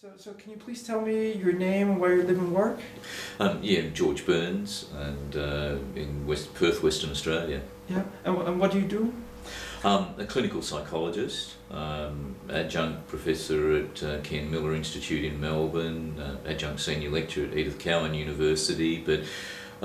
So, so can you please tell me your name and where you live and work? Um, yeah, George Burns, and uh, in West Perth, Western Australia. Yeah, and, and what do you do? Um, a clinical psychologist, um, adjunct professor at uh, Cairnmillar Institute in Melbourne, uh, adjunct senior lecturer at Edith Cowan University, but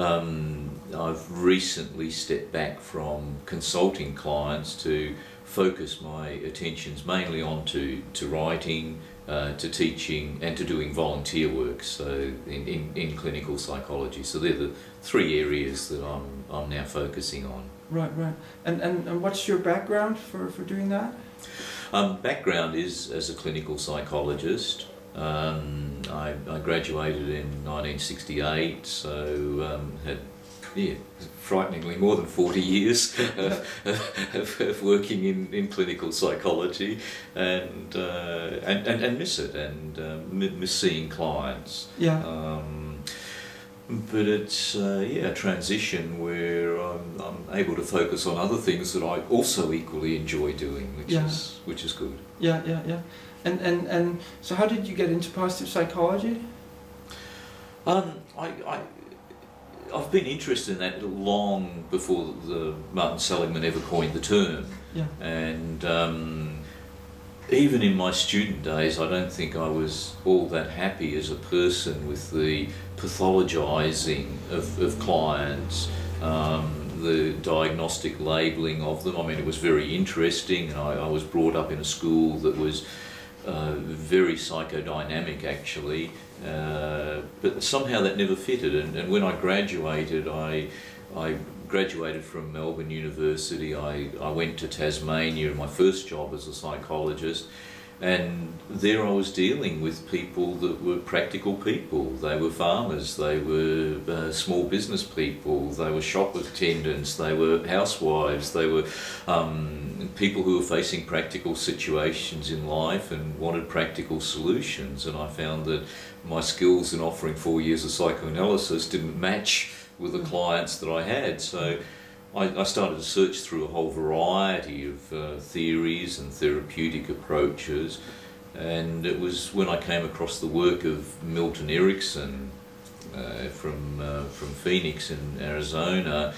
um, I've recently stepped back from consulting clients to focus my attentions mainly onto to writing, uh, to teaching and to doing volunteer work, so in, in, in clinical psychology. So they're the three areas that I'm, I'm now focusing on. Right, right. And, and, and what's your background for, for doing that? Um, background is as a clinical psychologist. Um, I, I graduated in 1968, so um, had yeah, frighteningly more than 40 years of, of, of, working in, in clinical psychology and, uh, and, and, and miss it and uh, miss seeing clients. Yeah. Um, but it's uh, yeah a transition where I'm, I'm able to focus on other things that I also equally enjoy doing, which Yeah. is which is good. Yeah, yeah, yeah. And, and, and so how did you get into positive psychology? Um, I, I, I've been interested in that long before the Martin Seligman ever coined the term, Yeah. and um, even in my student days, I don't think I was all that happy as a person with the pathologizing of, of clients. Um, the diagnostic labelling of them. I mean, it was very interesting. I, I was brought up in a school that was uh, very psychodynamic actually, uh, but somehow that never fitted. And, and when I graduated, I, I graduated from Melbourne University. I, I went to Tasmania, my first job as a psychologist, and there I was dealing with people that were practical people. They were farmers, they were uh, small business people, they were shop attendants, they were housewives, they were um, people who were facing practical situations in life and wanted practical solutions. And I found that my skills in offering four years of psychoanalysis didn't match with the clients that I had. So I, I started to search through a whole variety of uh, theories and therapeutic approaches. And it was when I came across the work of Milton Erickson uh, from, uh, from Phoenix in Arizona.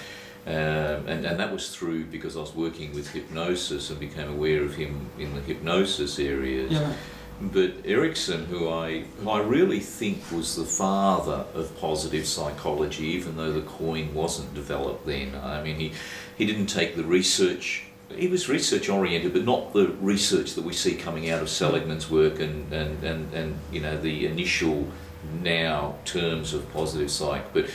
Um, and, and that was through because I was working with hypnosis and became aware of him in the hypnosis areas. Yeah. But Erickson, who I, who I really think was the father of positive psychology, even though the coin wasn't developed then. I mean, he, he didn't take the research, he was research oriented, but not the research that we see coming out of Seligman's work and, and, and, and you know, the initial now terms of positive psych. But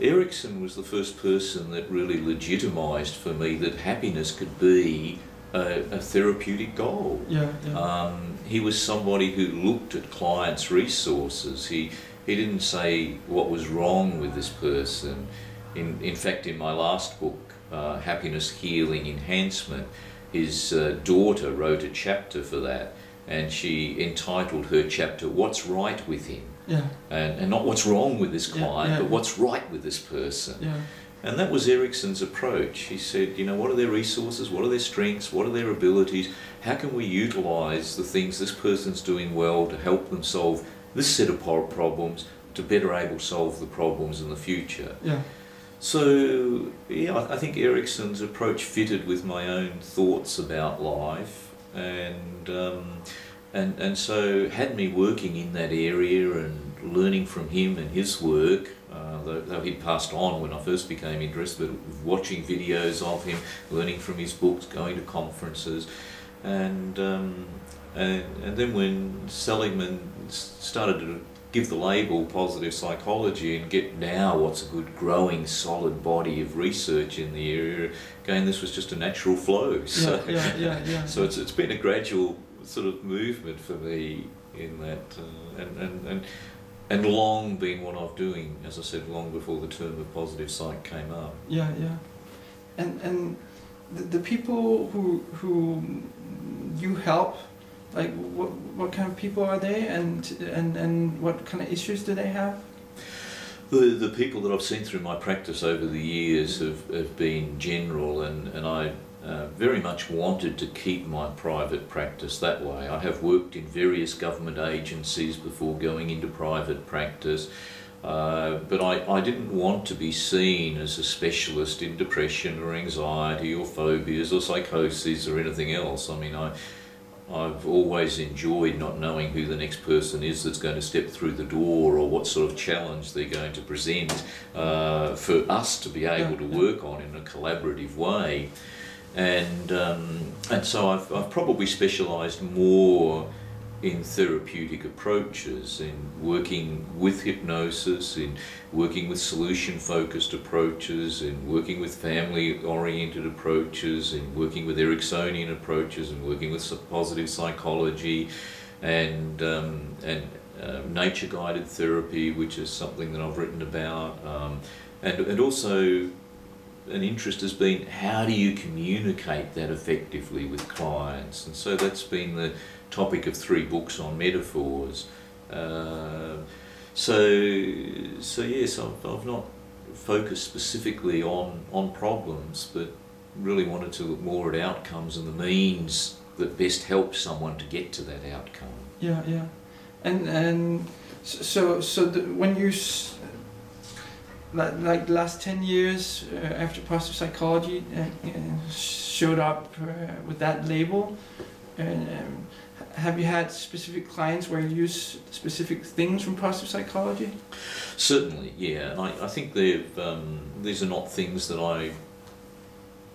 Erickson was the first person that really legitimised for me that happiness could be a, a therapeutic goal. Yeah, yeah. Um, he was somebody who looked at clients' resources. He he didn't say what was wrong with this person. In in fact, in my last book, uh, Happiness, Healing, Enhancement, his uh, daughter wrote a chapter for that, and she entitled her chapter "What's Right with Him," yeah, and, and not what's wrong with this Yeah, client, yeah. but what's right with this person. yeah. And that was Erickson's approach. He said, you know, what are their resources? What are their strengths? What are their abilities? How can we utilize the things this person's doing well to help them solve this set of problems to better able to solve the problems in the future? Yeah, So, yeah, I I think Erickson's approach fitted with my own thoughts about life, and um, and and so had me working in that area and learning from him and his work. Uh, though, though he'd passed on when I first became interested, but watching videos of him, learning from his books, going to conferences, and um, and and then when Seligman started to give the label positive psychology and get now what's a good growing solid body of research in the area again this was just a natural flow. So yeah, yeah, yeah, so it's, it's been a gradual sort of movement for me in that uh, and, and, and and long been what I'm doing as I said long before the term of positive psych came up. Yeah, yeah. And and the, the people who who you help, like what what kind of people are they, and and and what kind of issues do they have? The, the people that I've seen through my practice over the years have, have been general, and, and I uh, very much wanted to keep my private practice that way. I have worked in various government agencies before going into private practice. Uh, but I, I didn't want to be seen as a specialist in depression or anxiety or phobias or psychosis or anything else. I mean, I, I've always enjoyed not knowing who the next person is that's going to step through the door or what sort of challenge they're going to present uh, for us to be able to work on in a collaborative way. And, um, and so I've, I've probably specialised more in therapeutic approaches, in working with hypnosis, in working with solution focused approaches, in working with family oriented approaches, in working with Ericksonian approaches, and working with positive psychology and, um, and uh, nature guided therapy, which is something that I've written about, um, and, and also an interest has been how do you communicate that effectively with clients? And so that's been the topic of three books on metaphors. Uh, so, so yes, I've, I've not focused specifically on, on problems, but really wanted to look more at outcomes and the means that best help someone to get to that outcome. Yeah, yeah, and and so so the, when you like like the last ten years uh, after positive psychology uh, uh showed up uh, with that label, and um, have you had specific clients where you use specific things from positive psychology? Certainly, yeah. And I, I think um, these are not things that I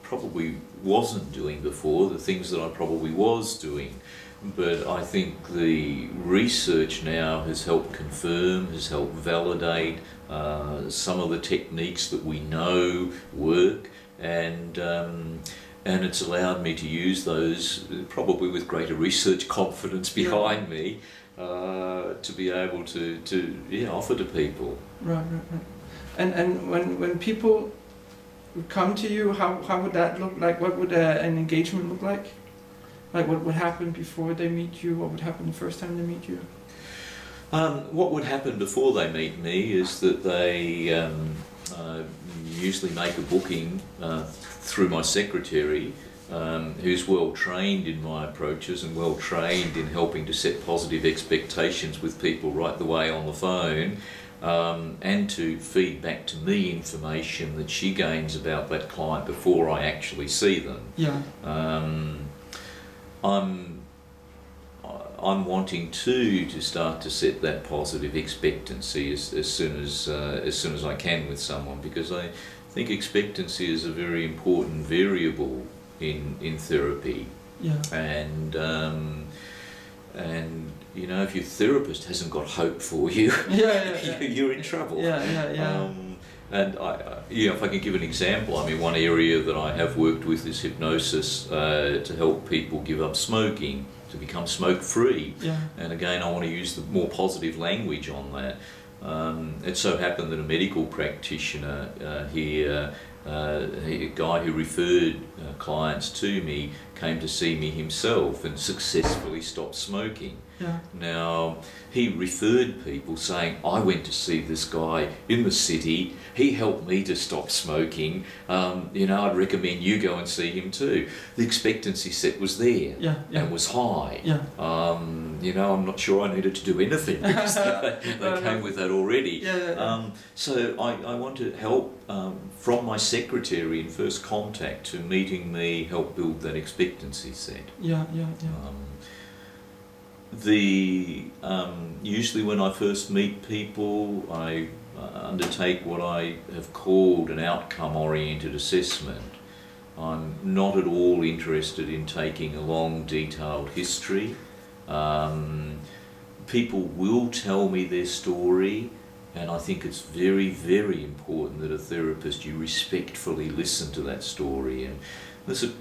probably wasn't doing before, the things that I probably was doing. But I think the research now has helped confirm, has helped validate uh, some of the techniques that we know work. And um, and it's allowed me to use those probably with greater research confidence behind yeah. me uh, to be able to, to yeah, offer to people. Right, right, right. And, and when, when people come to you, how, how would that look like? What would uh, an engagement look like? Like what would happen before they meet you? What would happen the first time they meet you? Um, what would happen before they meet me is that they um, uh, usually make a booking uh, through my secretary, um, who's well trained in my approaches and well trained in helping to set positive expectations with people right the way on the phone. Um, and to feed back to me information that she gains about that client before I actually see them. Yeah. Um, I'm I'm wanting too to start to set that positive expectancy as, as soon as uh, as soon as I can with someone because I think expectancy is a very important variable in in therapy. Yeah. And um, and you know if your therapist hasn't got hope for you, yeah, yeah, you're in trouble. Yeah, yeah, yeah. Um, and I, uh, yeah, if I can give an example, I mean, one area that I have worked with is hypnosis uh, to help people give up smoking to become smoke free. Yeah. And again, I want to use the more positive language on that. Um, it so happened that a medical practitioner uh, here, uh, a guy who referred uh, clients to me, came to see me himself and successfully stopped smoking. Yeah. Now, he referred people saying, I went to see this guy in the city, he helped me to stop smoking, um, you know, I'd recommend you go and see him too. The expectancy set was there yeah, yeah. and was high. Yeah. Um, you know, I'm not sure I needed to do anything because they, they came with that already. Yeah, yeah, um, so I, I want to help um, from my secretary in first contact to meeting me, help build that expectancy set. Yeah, yeah, yeah um, the um, usually when I first meet people, I uh, undertake what I have called an outcome-oriented assessment. I'm not at all interested in taking a long, detailed history. Um, people will tell me their story, and I think it's very, very important that a therapist you respectfully listen to that story. And there's a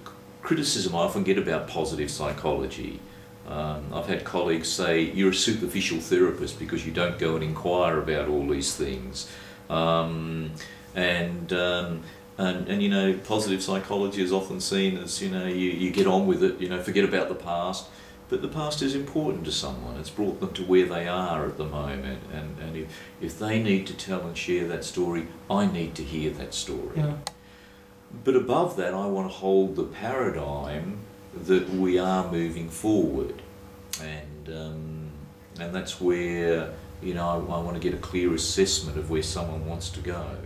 criticism I often get about positive psychology. Um, I've had colleagues say, you're a superficial therapist because you don't go and inquire about all these things. Um, and, um, and, and, you know, positive psychology is often seen as, you know, you, you get on with it, you know, forget about the past. But the past is important to someone. It's brought them to where they are at the moment. And, and if, if they need to tell and share that story, I need to hear that story. Yeah. but above that, I want to hold the paradigm that we are moving forward, and um, and that's where you know I, I want to get a clear assessment of where someone wants to go.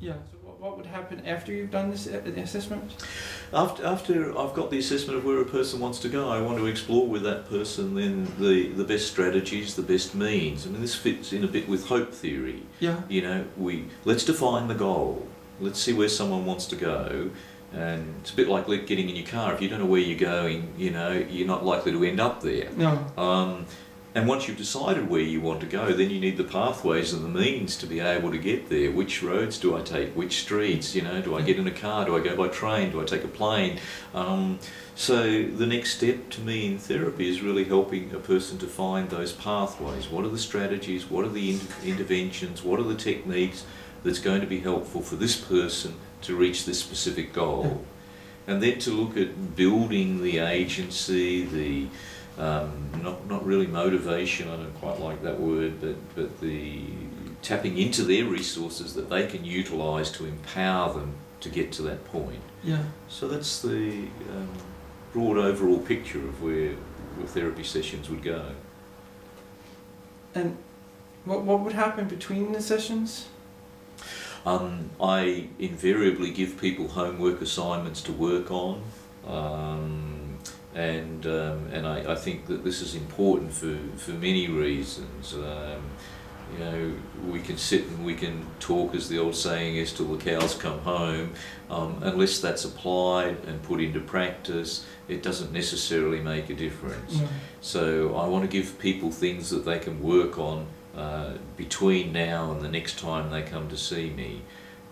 Yeah. So what, what would happen after you've done this uh, assessment? After, after I've got the assessment of where a person wants to go, I want to explore with that person then the, the best strategies, the best means. I mean, this fits in a bit with hope theory. Yeah. You know, we let's define the goal. Let's see where someone wants to go. And it's a bit like getting in your car. If you don't know where you're going, you know, you're not likely to end up there. No. Um, and once you've decided where you want to go, then you need the pathways and the means to be able to get there. Which roads do I take? Which streets? You know, do I get in a car? Do I go by train? Do I take a plane? Um, so the next step to me in therapy is really helping a person to find those pathways. What are the strategies? What are the inter interventions? What are the techniques that's going to be helpful for this person to reach this specific goal? And then to look at building the agency, the um, not not really motivation. I don't quite like that word, but but the tapping into their resources that they can utilise to empower them to get to that point. Yeah. So that's the um, broad overall picture of where, where therapy sessions would go. And what what would happen between the sessions? Um, I invariably give people homework assignments to work on. Um, and um, and I, I think that this is important for, for many reasons. Um, you know, we can sit and we can talk, as the old saying is, till the cows come home. Um, unless that's applied and put into practice, it doesn't necessarily make a difference. No. So I want to give people things that they can work on uh, between now and the next time they come to see me.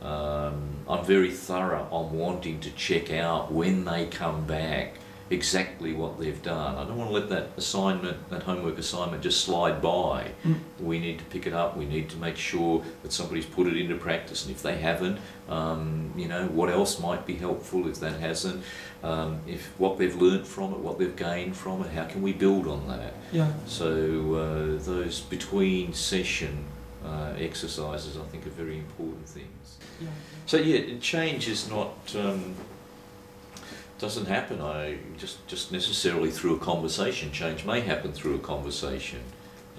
Um, I'm very thorough on wanting to check out when they come back exactly what they've done. I don't want to let that assignment, that homework assignment just slide by. Mm. We need to pick it up. We need to make sure that somebody's put it into practice. And if they haven't, um, you know, what else might be helpful if that hasn't? Um, if what they've learnt from it, what they've gained from it, how can we build on that? Yeah. So uh, those between session uh, exercises, I think, are very important things. Yeah. So yeah, change is not um, doesn't happen. I just just necessarily through a conversation. Change may happen through a conversation,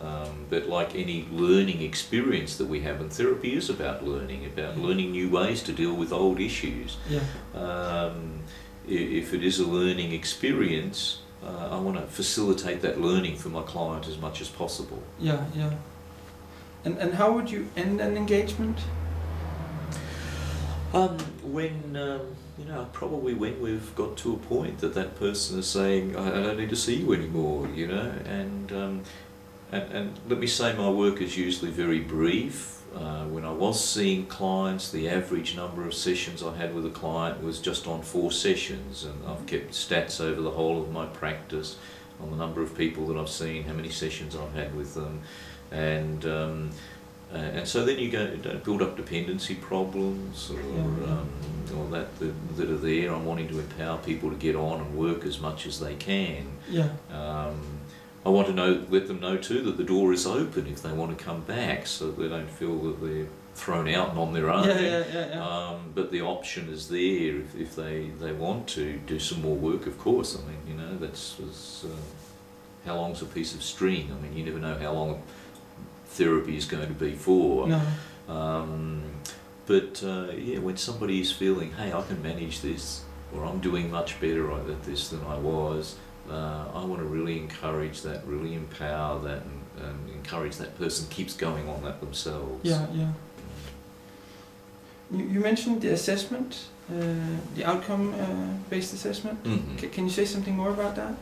um, but like any learning experience that we have, and therapy is about learning, about learning new ways to deal with old issues. Yeah. Um, if it is a learning experience, uh, I want to facilitate that learning for my client as much as possible. Yeah. Yeah. And and how would you end an engagement? Um, when um, you know, probably when we've got to a point that that person is saying, "I, don't need to see you anymore," you know, and um, and and let me say, my work is usually very brief. Uh, when I was seeing clients, the average number of sessions I had with a client was just on four sessions, and I've kept stats over the whole of my practice on the number of people that I've seen, how many sessions I've had with them, and um, uh, and so then you go don't build up dependency problems or um, or that, that that are there. I'm wanting to empower people to get on and work as much as they can. Yeah. Um, I want to know, let them know too that the door is open if they want to come back, so they don't feel that they're thrown out and on their own. Yeah. Yeah. Yeah. yeah. Um, but the option is there if, if they, they want to do some more work, of course. I mean, you know, that's, that's uh, how long's a piece of string? I mean, you never know how long therapy is going to be for. no. Um, but uh, yeah, when somebody is feeling, hey, I can manage this, or I'm doing much better at this than I was, uh, I want to really encourage that, really empower that, and, and encourage that person keeps going on that themselves. Yeah. Yeah. You, you mentioned the assessment, uh, the outcome-based assessment. Mhm. C- can you say something more about that?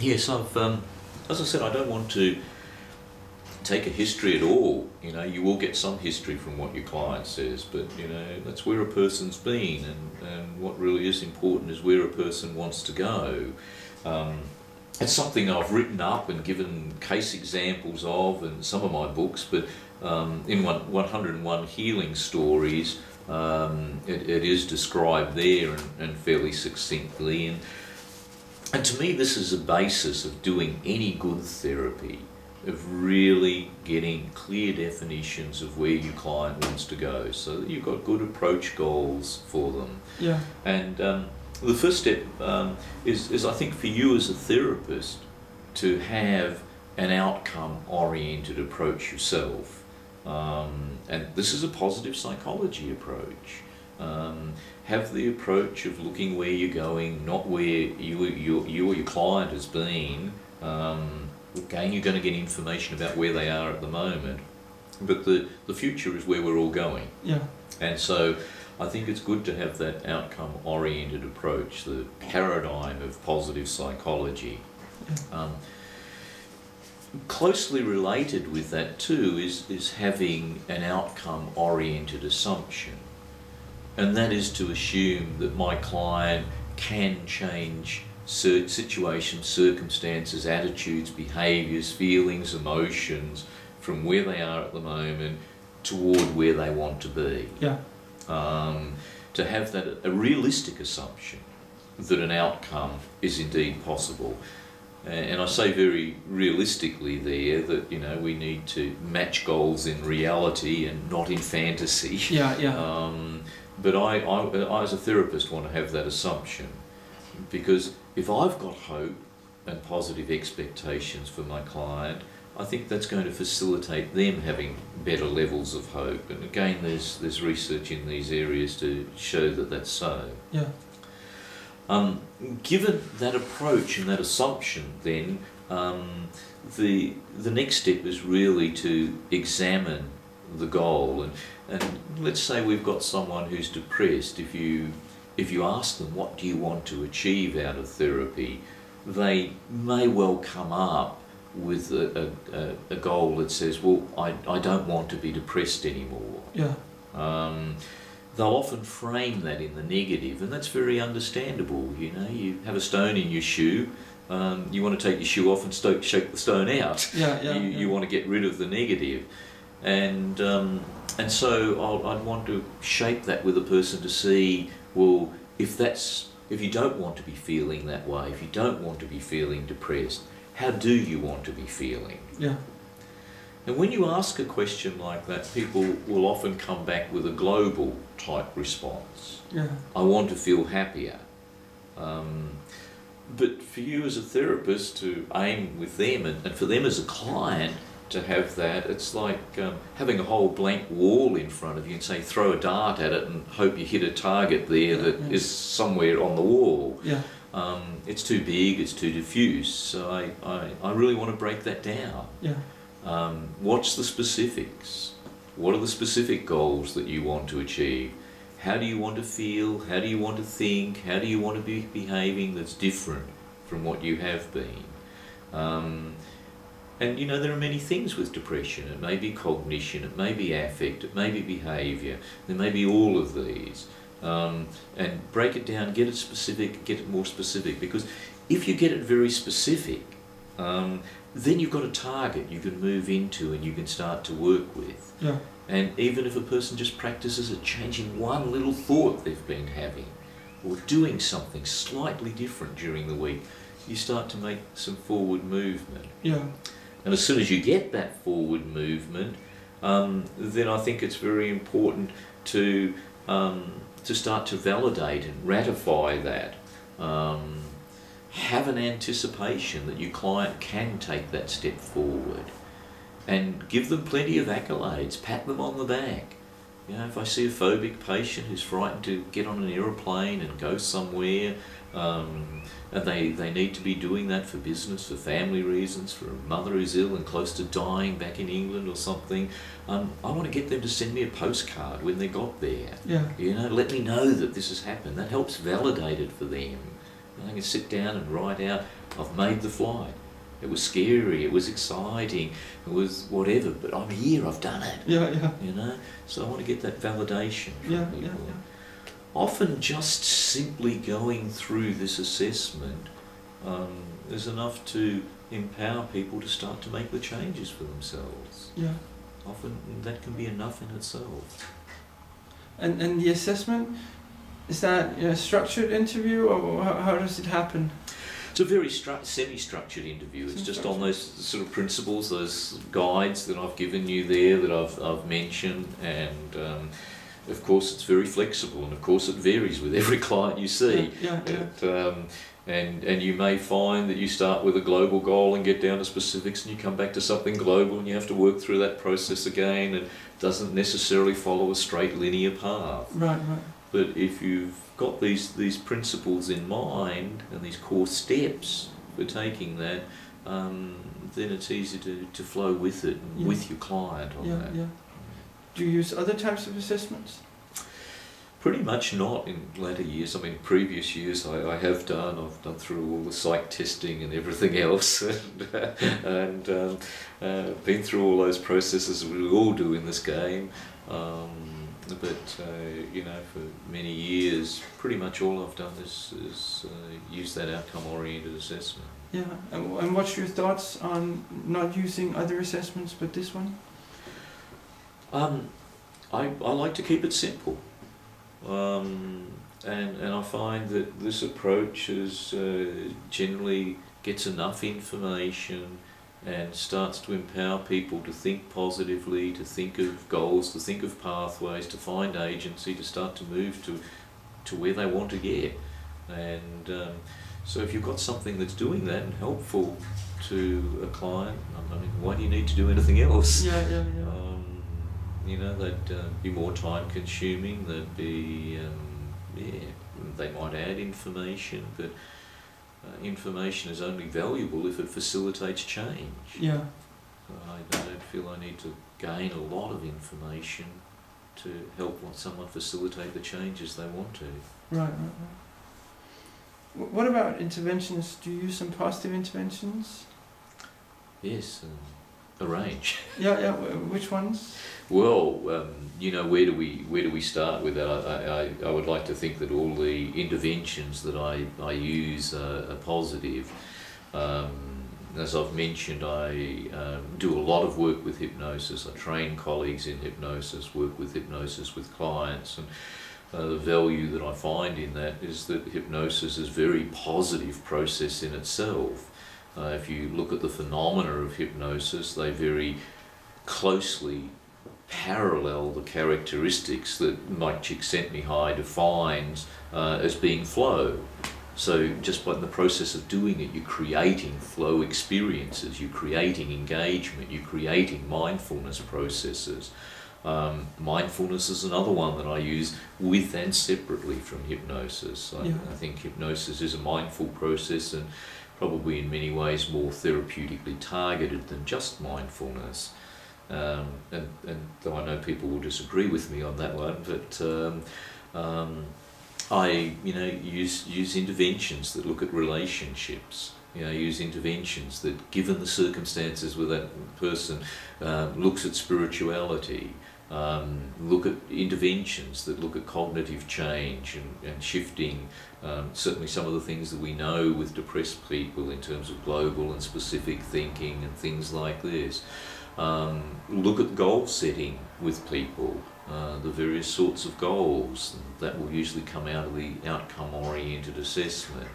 Yes, I've, um, as I said, I don't want to take a history at all. You know, you will get some history from what your client says, but you know, that's where a person's been, and, and what really is important is where a person wants to go. Um, it's something I've written up and given case examples of in some of my books, but um, in one, 101 Healing Stories, um, it, it is described there and, and fairly succinctly. And and to me, this is a basis of doing any good therapy. of really getting clear definitions of where your client wants to go so that you've got good approach goals for them. Yeah. And um, the first step um, is, is, I think, for you as a therapist to have an outcome oriented approach yourself. Um, and this is a positive psychology approach. Um, have the approach of looking where you're going, not where you, you, you or your client has been. Um, again, you're going to get information about where they are at the moment, but the, the future is where we're all going. Yeah. And so I think it's good to have that outcome oriented approach, the paradigm of positive psychology. Um, closely related with that too is, is having an outcome oriented assumption. And that is to assume that my client can change situations, circumstances, attitudes, behaviours, feelings, emotions from where they are at the moment toward where they want to be. Yeah. Um, to have that a realistic assumption that an outcome is indeed possible. And I say very realistically there that you know we need to match goals in reality and not in fantasy. Yeah, yeah. Um, but I, I, I, as a therapist, want to have that assumption because if I've got hope and positive expectations for my client, I think that's going to facilitate them having better levels of hope. And again, there's there's research in these areas to show that that's so. Yeah. Um, given that approach and that assumption, then um, the the next step is really to examine the goal. And and let's say we've got someone who's depressed. If you if you ask them what do you want to achieve out of therapy, they may well come up with a, a, a goal that says, well, I, I don't want to be depressed anymore. Yeah. Um, they'll often frame that in the negative, and that's very understandable. You know, you have a stone in your shoe, um, you want to take your shoe off and stoke, shake the stone out. Yeah, yeah. You, yeah. you want to get rid of the negative, and um, and so I'll, I'd want to shape that with a person to see, well, if that's if you don't want to be feeling that way, if you don't want to be feeling depressed, how do you want to be feeling? Yeah. And when you ask a question like that, people will often come back with a global type response. Yeah. I want to feel happier. Um, but for you as a therapist to aim with them and, and for them as a client to have that, it's like um, having a whole blank wall in front of you and say throw a dart at it and hope you hit a target there that Yeah. is somewhere on the wall. Yeah. Um, it's too big, it's too diffuse. So I, I, I really want to break that down. Yeah. Um, what's the specifics? What are the specific goals that you want to achieve? How do you want to feel? How do you want to think? How do you want to be behaving that's different from what you have been? And you know, there are many things with depression. It may be cognition, it may be affect, it may be behaviour, there may be all of these. Um, and break it down, get it specific, get it more specific. Because if you get it very specific, um, then you've got a target you can move into and you can start to work with. Yeah. And even if a person just practices at changing one little thought they've been having or doing something slightly different during the week, you start to make some forward movement. Yeah. And as soon as you get that forward movement, um, then I think it's very important to um, to start to validate and ratify that. Um, have an anticipation that your client can take that step forward, and give them plenty of accolades. Pat them on the back. You know, if I see a phobic patient who's frightened to get on an aeroplane and go somewhere, um, and they, they need to be doing that for business, for family reasons, for a mother who's ill and close to dying back in England or something, um, I want to get them to send me a postcard when they got there. Yeah. You know, let me know that this has happened. That helps validate it for them. And I can sit down and write out, I've made the flight. It was scary, it was exciting, it was whatever, but I'm here, I've done it. Yeah. Yeah. You know, so I want to get that validation from Yeah. people. Yeah. Yeah. Often, just simply going through this assessment um, is enough to empower people to start to make the changes for themselves. Yeah. Often, that can be enough in itself. And and the assessment is that a structured interview or how, how does it happen? It's a very stru- semi-structured interview. It's just on those sort of principles, those guides that I've given you there that I've, I've mentioned, and um, of course it's very flexible, and of course it varies with every client you see. Yeah, yeah. It, um, and and you may find that you start with a global goal and get down to specifics, and you come back to something global, and you have to work through that process again. And it doesn't necessarily follow a straight linear path. Right, right. But if you've got these these principles in mind and these core steps for taking that, um, then it's easy to, to flow with it and Yeah. with your client on Yeah, that. yeah. Do you use other types of assessments? Pretty much not in later years. I mean, previous years I, I have done. I've done through all the psych testing and everything else, and, and um, uh, been through all those processes we all do in this game. Um, but uh, you know, for many years, pretty much all I've done is, is uh, use that outcome-oriented assessment. Yeah. And, and what's your thoughts on not using other assessments but this one? Um, I, I like to keep it simple. Um, and, and I find that this approach is, uh, generally gets enough information and starts to empower people to think positively, to think of goals, to think of pathways, to find agency, to start to move to, to where they want to get. And um, so if you've got something that's doing that and helpful to a client, I mean, why do you need to do anything else? Yeah, yeah, yeah. Um, you know, they'd uh, be more time consuming, they'd be, um, yeah, they might add information, but uh, information is only valuable if it facilitates change. yeah. I, I don't feel I need to gain a lot of information to help someone facilitate the changes they want to. Right, right, right. What about interventions? Do you use some positive interventions? Yes, um, arrange. Yeah, yeah. Which ones? Well, um, you know, where do we where do we start with that? I, I, I would like to think that all the interventions that I, I use are, are positive. Um, as I've mentioned, I um, do a lot of work with hypnosis. I train colleagues in hypnosis, work with hypnosis with clients, and uh, the value that I find in that is that hypnosis is a very positive process in itself. Uh, if you look at the phenomena of hypnosis, they very closely parallel the characteristics that Mike Csikszentmihalyi defines uh, as being flow. So just by the process of doing it, you're creating flow experiences, you're creating engagement, you're creating mindfulness processes. Um, mindfulness is another one that I use with and separately from hypnosis. I, Yeah. I think hypnosis is a mindful process and probably in many ways more therapeutically targeted than just mindfulness. Um, and, and though I know people will disagree with me on that one, but um, um, I, you know, use use interventions that look at relationships. You know, use interventions that, given the circumstances where that person um, looks at spirituality, um, look at interventions that look at cognitive change and, and shifting. Um, certainly, some of the things that we know with depressed people in terms of global and specific thinking and things like this. Um, look at goal setting with people, uh, the various sorts of goals that will usually come out of the outcome oriented assessment.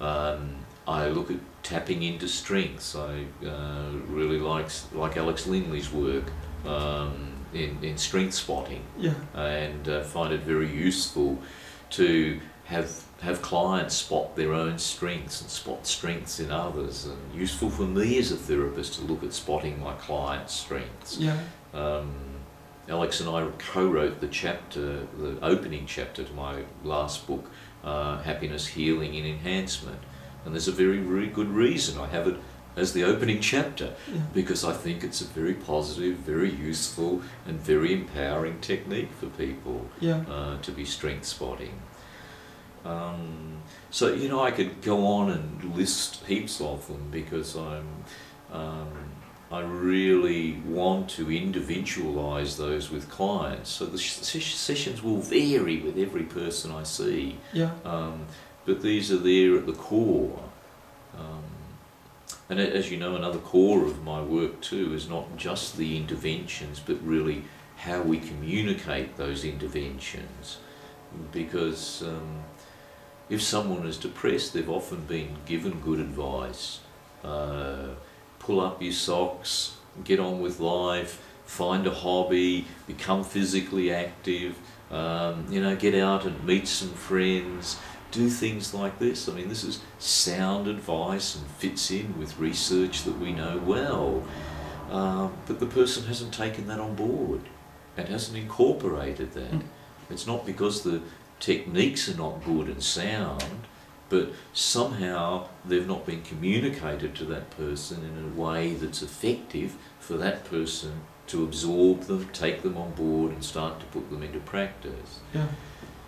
Um, I look at tapping into strengths. I uh, really like like Alex Linley's work um, in, in strength spotting Yeah. and uh, find it very useful to have have clients spot their own strengths and spot strengths in others and useful for me as a therapist to look at spotting my clients' strengths. Yeah. Um, Alex and I co-wrote the chapter, the opening chapter to my last book, uh, Happiness, Healing and Enhancement. And there's a very, very good reason I have it as the opening chapter Yeah. because I think it's a very positive, very useful and very empowering technique for people Yeah. uh, to be strength spotting. Um, so you know, I could go on and list heaps of them because I'm, um, I really want to individualize those with clients. So the sh- sessions will vary with every person I see, Yeah. um, but these are there at the core. Um, and as you know, another core of my work too is not just the interventions, but really how we communicate those interventions. Because um, if someone is depressed, they've often been given good advice. Uh, pull up your socks, get on with life, find a hobby, become physically active, um, you know, get out and meet some friends, do things like this. I mean, this is sound advice and fits in with research that we know well. Um, but the person hasn't taken that on board and hasn't incorporated that. Mm. It's not because the techniques are not good and sound, but somehow they've not been communicated to that person in a way that's effective for that person to absorb them, take them on board, and start to put them into practice. Yeah.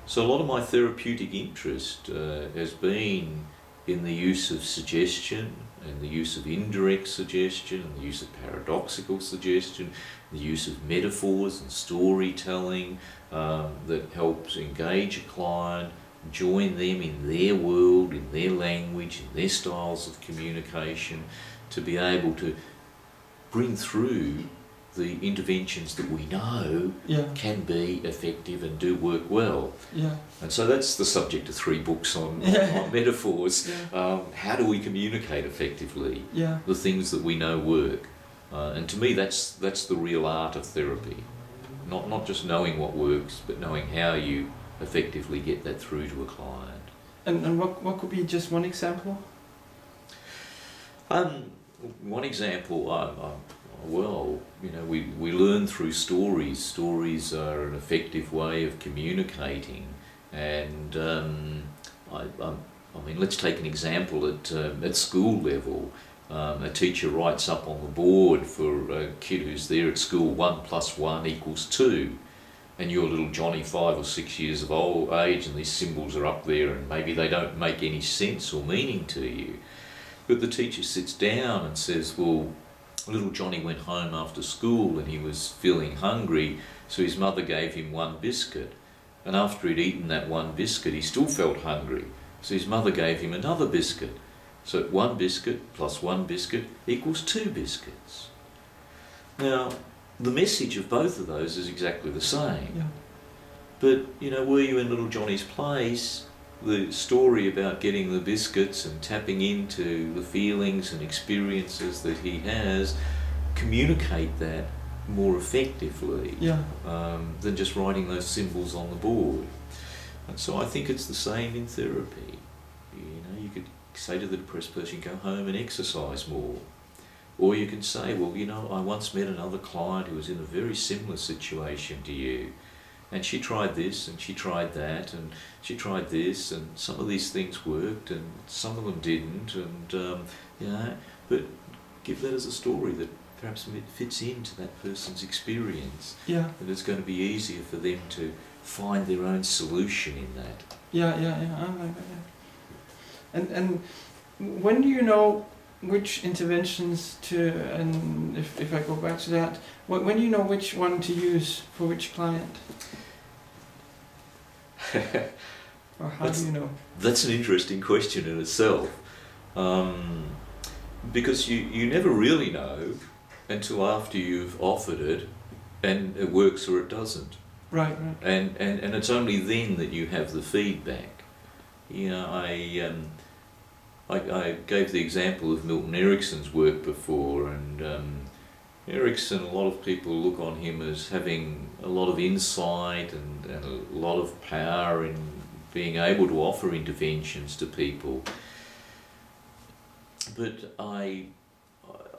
So a lot of my therapeutic interest uh, has been in the use of suggestion and the use of indirect suggestion and the use of paradoxical suggestion, the use of metaphors and storytelling um, that helps engage a client, join them in their world, in their language, in their styles of communication, to be able to bring through the interventions that we know yeah. can be effective and do work well. Yeah. And so that's the subject of three books on, yeah. on metaphors. Yeah. Um, how do we communicate effectively yeah. the things that we know work? Uh, and to me, that's that's the real art of therapy. Not not just knowing what works, but knowing how you effectively get that through to a client. And and what what could be just one example? Um, one example, um, um, well, you know, we, we learn through stories. Stories are an effective way of communicating, and um, I, um, I mean, let's take an example at uh, at school level. Um, a teacher writes up on the board for a kid who's there at school, one plus one equals two. And you're little Johnny, five or six years of old age, and these symbols are up there, and maybe they don't make any sense or meaning to you. But the teacher sits down and says, Well, little Johnny went home after school and he was feeling hungry, so his mother gave him one biscuit. And after he'd eaten that one biscuit, he still felt hungry, so his mother gave him another biscuit. So one biscuit plus one biscuit equals two biscuits. Now, the message of both of those is exactly the same. Yeah. But, you know, were you in little Johnny's place, the story about getting the biscuits and tapping into the feelings and experiences that he has, communicate that more effectively yeah. um, than just writing those symbols on the board. And so I think it's the same in therapy. You know, you could say to the depressed person, go home and exercise more. Or you can say, well, you know, I once met another client who was in a very similar situation to you and she tried this and she tried that and she tried this and some of these things worked and some of them didn't and um, you know but give that as a story that perhaps fits into that person's experience. Yeah. And it's going to be easier for them to find their own solution in that. Yeah yeah yeah. I like that yeah and and when do you know which interventions to and if, if I go back to that when do you know which one to use for which client? Or how that's, do you know? That's an interesting question in itself. Um, because you, you never really know until after you've offered it and it works or it doesn't. Right right. And and, and it's only then that you have the feedback. You know I um, I, I gave the example of Milton Erickson's work before, and um, Erickson, a lot of people look on him as having a lot of insight and, and a lot of power in being able to offer interventions to people. But I,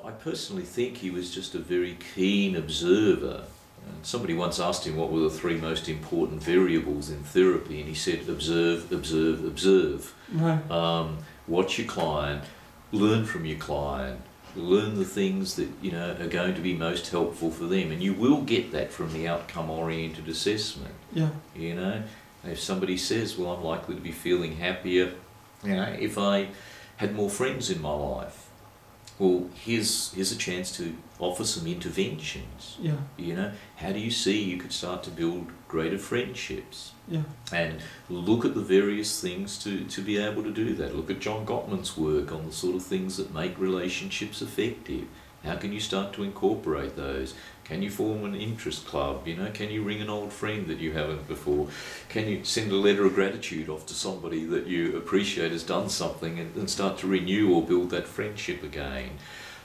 I personally think he was just a very keen observer. And somebody once asked him what were the three most important variables in therapy, and he said, observe, observe, observe. right Um, watch your client, learn from your client, learn the things that you know are going to be most helpful for them, and you will get that from the outcome-oriented assessment. yeah You know, if somebody says, "Well, I'm likely to be feeling happier," you know, if I had more friends in my life. Well, here's here's a chance to offer some interventions. yeah You know, how do you see you could start to build greater friendships? Yeah and look at the various things to, to be able to do that. Look at John Gottman's work on the sort of things that make relationships effective. How can you start to incorporate those? Can you form an interest club? You know, can you ring an old friend that you haven't before? Can you send a letter of gratitude off to somebody that you appreciate has done something and, and start to renew or build that friendship again?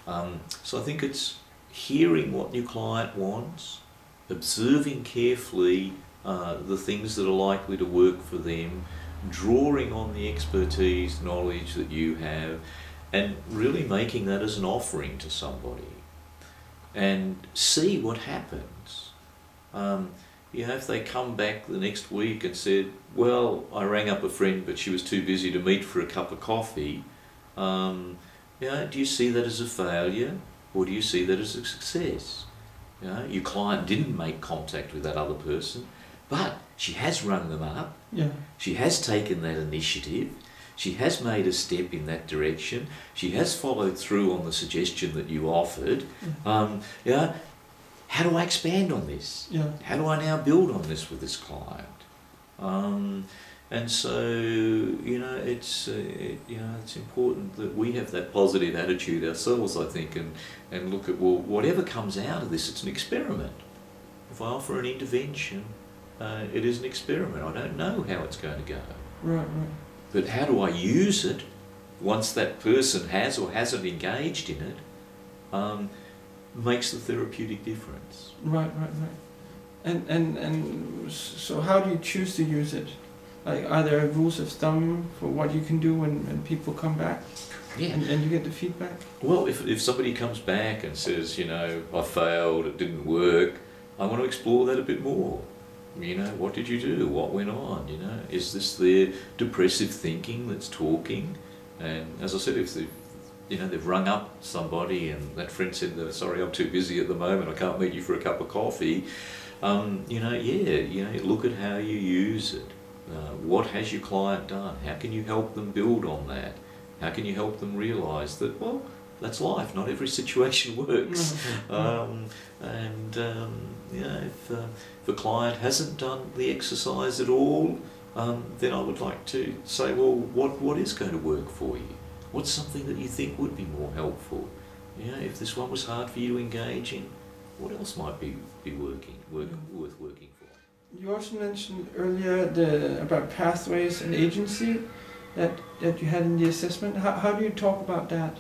Um, so I think it's hearing what your client wants, observing carefully uh, the things that are likely to work for them, drawing on the expertise, knowledge that you have, and really making that as an offering to somebody and see what happens. Um, you know, if they come back the next week and said, well, I rang up a friend, but she was too busy to meet for a cup of coffee, um, you know, do you see that as a failure or do you see that as a success? You know, your client didn't make contact with that other person, but she has rung them up. Yeah. She has taken that initiative. She has made a step in that direction. She has followed through on the suggestion that you offered. Yeah. Um, yeah, how do I expand on this? Yeah. How do I now build on this with this client? Um, and so, you know, it's uh, it, you know it's important that we have that positive attitude ourselves, I think, and and look at well, whatever comes out of this, it's an experiment. If I offer an intervention, uh, it is an experiment. I don't know how it's going to go. Right. Right. But how do I use it once that person has or hasn't engaged in it um, makes the therapeutic difference. Right, right, right. And and and so how do you choose to use it? Like, are there rules of thumb for what you can do when, when people come back Yeah. and, and you get the feedback? Well, if, if somebody comes back and says, you know, I failed, it didn't work, I want to explore that a bit more. You know, what did you do? What went on? You know, is this their depressive thinking that's talking? And as I said, if they, you know, they've rung up somebody and that friend said, sorry, I'm too busy at the moment, I can't meet you for a cup of coffee. Um, you know, yeah, you know, look at how you use it. Uh, what has your client done? How can you help them build on that? How can you help them realise that, well, that's life. Not every situation works. Um, and um, you know, if, uh, if a client hasn't done the exercise at all, um, then I would like to say, well, what, what is going to work for you? What's something that you think would be more helpful? You know, if this one was hard for you to engage in, what else might be, be working, work, worth working for? You also mentioned earlier the about pathways and agency that, that you had in the assessment. How, how do you talk about that?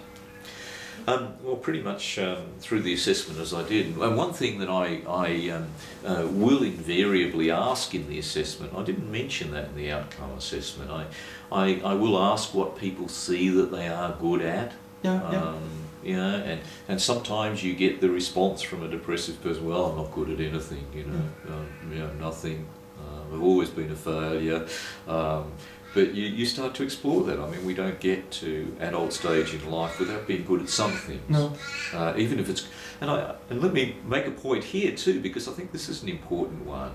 Um, well, pretty much um, through the assessment as I did. And one thing that I, I um, uh, will invariably ask in the assessment, I didn't mention that in the outcome assessment, I, I, I will ask what people see that they are good at. Yeah, yeah. Um, you know, and, and sometimes you get the response from a depressive person, well, I'm not good at anything, you know, um, you know nothing. Uh, I've always been a failure. Um, but you, you start to explore that. I mean, we don't get to adult stage in life without being good at some things. No. Uh, even if it's, and I and let me make a point here too, because I think this is an important one.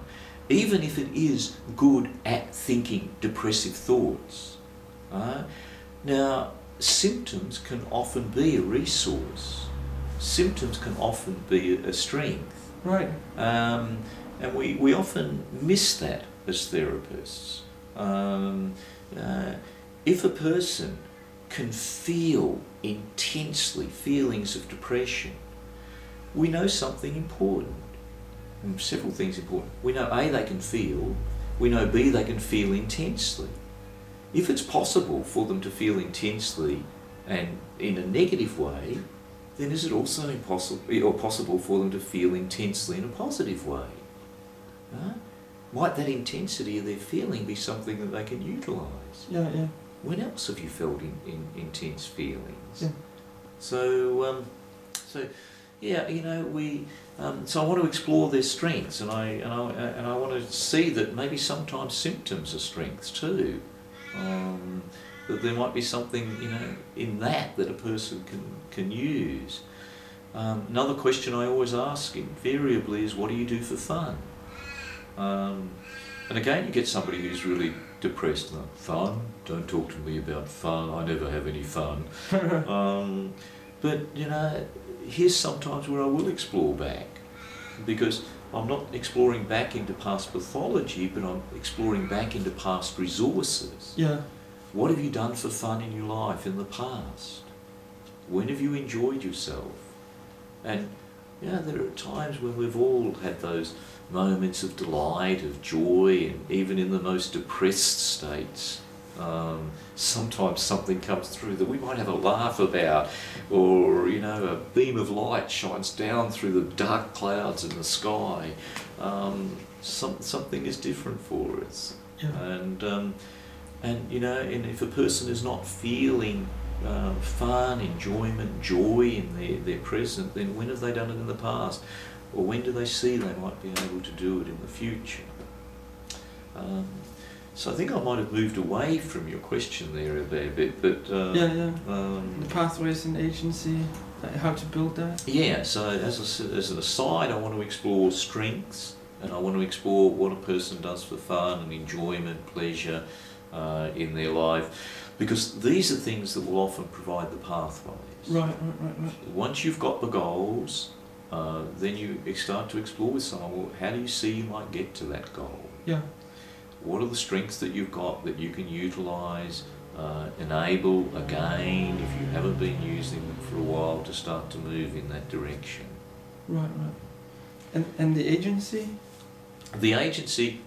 Even if it is good at thinking depressive thoughts, uh, now symptoms can often be a resource. Symptoms can often be a strength. Right. Um, and we, we often miss that as therapists. Um, uh, if a person can feel intensely feelings of depression, we know something important. Several things important. We know A, they can feel. We know B, they can feel intensely. If it's possible for them to feel intensely and in a negative way, then is it also impossible or possible for them to feel intensely in a positive way? Huh? Might that intensity of their feeling be something that they can utilise? Yeah, yeah. When else have you felt in, in, intense feelings? Yeah. So, um, so yeah, you know, we. Um, so I want to explore their strengths, and I and I and I want to see that maybe sometimes symptoms are strengths too. Um, that there might be something, you know, in that that a person can can use. Um, another question I always ask invariably is, what do you do for fun? Um, and again, you get somebody who's really depressed. Like, fun? Don't talk to me about fun. I never have any fun. um, but you know, here's sometimes where I will explore back, because I'm not exploring back into past pathology, but I'm exploring back into past resources. Yeah. What have you done for fun in your life in the past? When have you enjoyed yourself? And you know, there are times when we've all had those moments of delight, of joy, and even in the most depressed states, um, sometimes something comes through that we might have a laugh about, or you know, a beam of light shines down through the dark clouds in the sky. Um, some, something is different for us, Yeah. and um, and you know, and if a person is not feeling uh, fun, enjoyment, joy in their, their present, then when have they done it in the past? Or when do they see they might be able to do it in the future? Um, so I think I might have moved away from your question there a fair bit, but uh, Yeah, yeah. um, The pathways and agency, how to build that. yeah. So as, a as an aside, I want to explore strengths, and I want to explore what a person does for fun and enjoyment, pleasure uh, in their life, because these are things that will often provide the pathways. Right, right, right, right. Once you've got the goals, uh, then you start to explore with someone. Well, how do you see you might get to that goal? Yeah, What are the strengths that you've got that you can utilise, uh, enable again if you haven't been using them for a while to start to move in that direction? right, right. And and the agency. The agency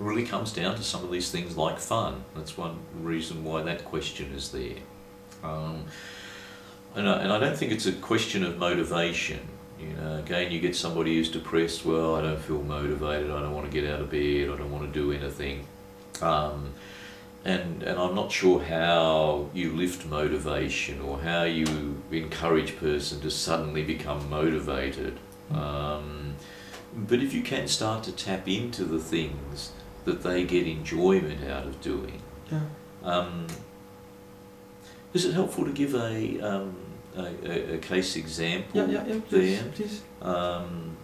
really comes down to some of these things like fun. That's one reason why that question is there. Um, and, I, and I don't think it's a question of motivation. You know, again, you get somebody who's depressed. Well, I don't feel motivated. I don't want to get out of bed. I don't want to do anything. Um, and and I'm not sure how you lift motivation or how you encourage person to suddenly become motivated. Um, but if you can start to tap into the things that they get enjoyment out of doing, Yeah. um, is it helpful to give a, um, a, a, case example Yeah, yeah, yeah. Please, there? please. Um,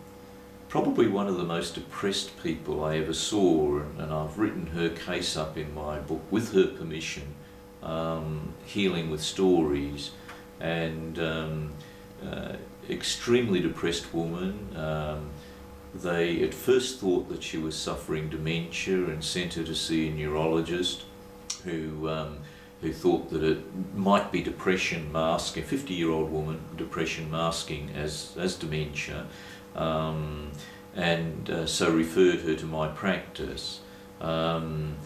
probably one of the most depressed people I ever saw, and, and I've written her case up in my book with her permission, um, Healing with Stories, and um, uh, extremely depressed woman. Um, they at first thought that she was suffering dementia and sent her to see a neurologist who um, who thought that it might be depression masking, a 50 year old woman, depression masking as, as dementia, um, and uh, so referred her to my practice. Um,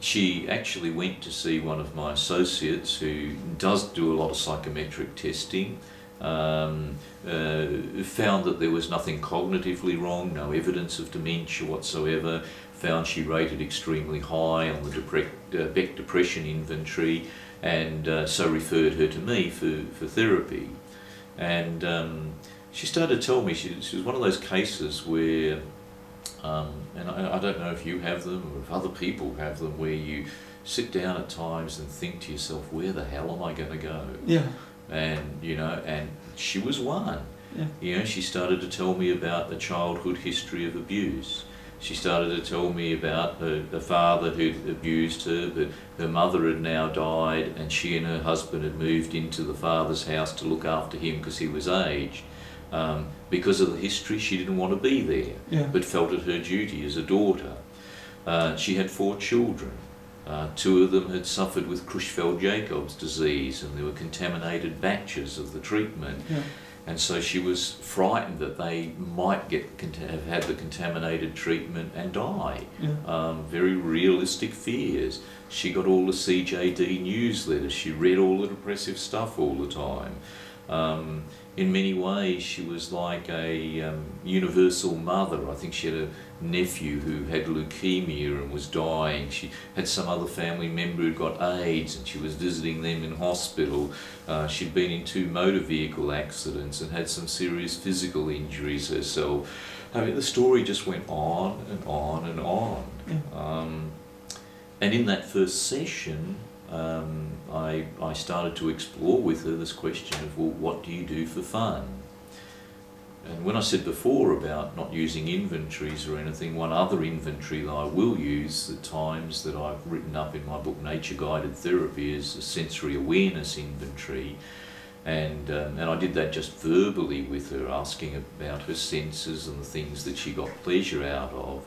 she actually went to see one of my associates who does do a lot of psychometric testing. Um, uh, found that there was nothing cognitively wrong, no evidence of dementia whatsoever. Found she rated extremely high on the depre- uh, Beck Depression Inventory, and uh, so referred her to me for, for therapy. And um, she started to tell me she, she was one of those cases where, um, and I, I don't know if you have them or if other people have them, where you sit down at times and think to yourself, where the hell am I going to go? Yeah, and you know, and she was one. yeah. You know, she started to tell me about the childhood history of abuse. She started to tell me about her, the father who abused her, but her mother had now died, and she and her husband had moved into the father's house to look after him because he was aged. Um, because of the history, she didn't want to be there, Yeah. but felt it her duty as a daughter. Uh, she had four children. Uh, two of them had suffered with Creutzfeldt-Jacobs disease, and there were contaminated batches of the treatment. Yeah. And so she was frightened that they might get have had the contaminated treatment and die. Yeah. Um, very realistic fears. She got all the CJD newsletters. She read all the depressive stuff all the time. Um, in many ways, she was like a um, universal mother. I think she had a nephew who had leukemia and was dying. She had some other family member who got AIDS and she was visiting them in hospital. Uh, she'd been in two motor vehicle accidents and had some serious physical injuries herself. I mean, the story just went on and on and on. Yeah. Um, and in that first session, um, I, I started to explore with her this question of, well, what do you do for fun? And when I said before about not using inventories or anything, one other inventory that I will use at times that I've written up in my book Nature Guided Therapy is a sensory awareness inventory. And, um, and I did that just verbally with her, asking about her senses and the things that she got pleasure out of.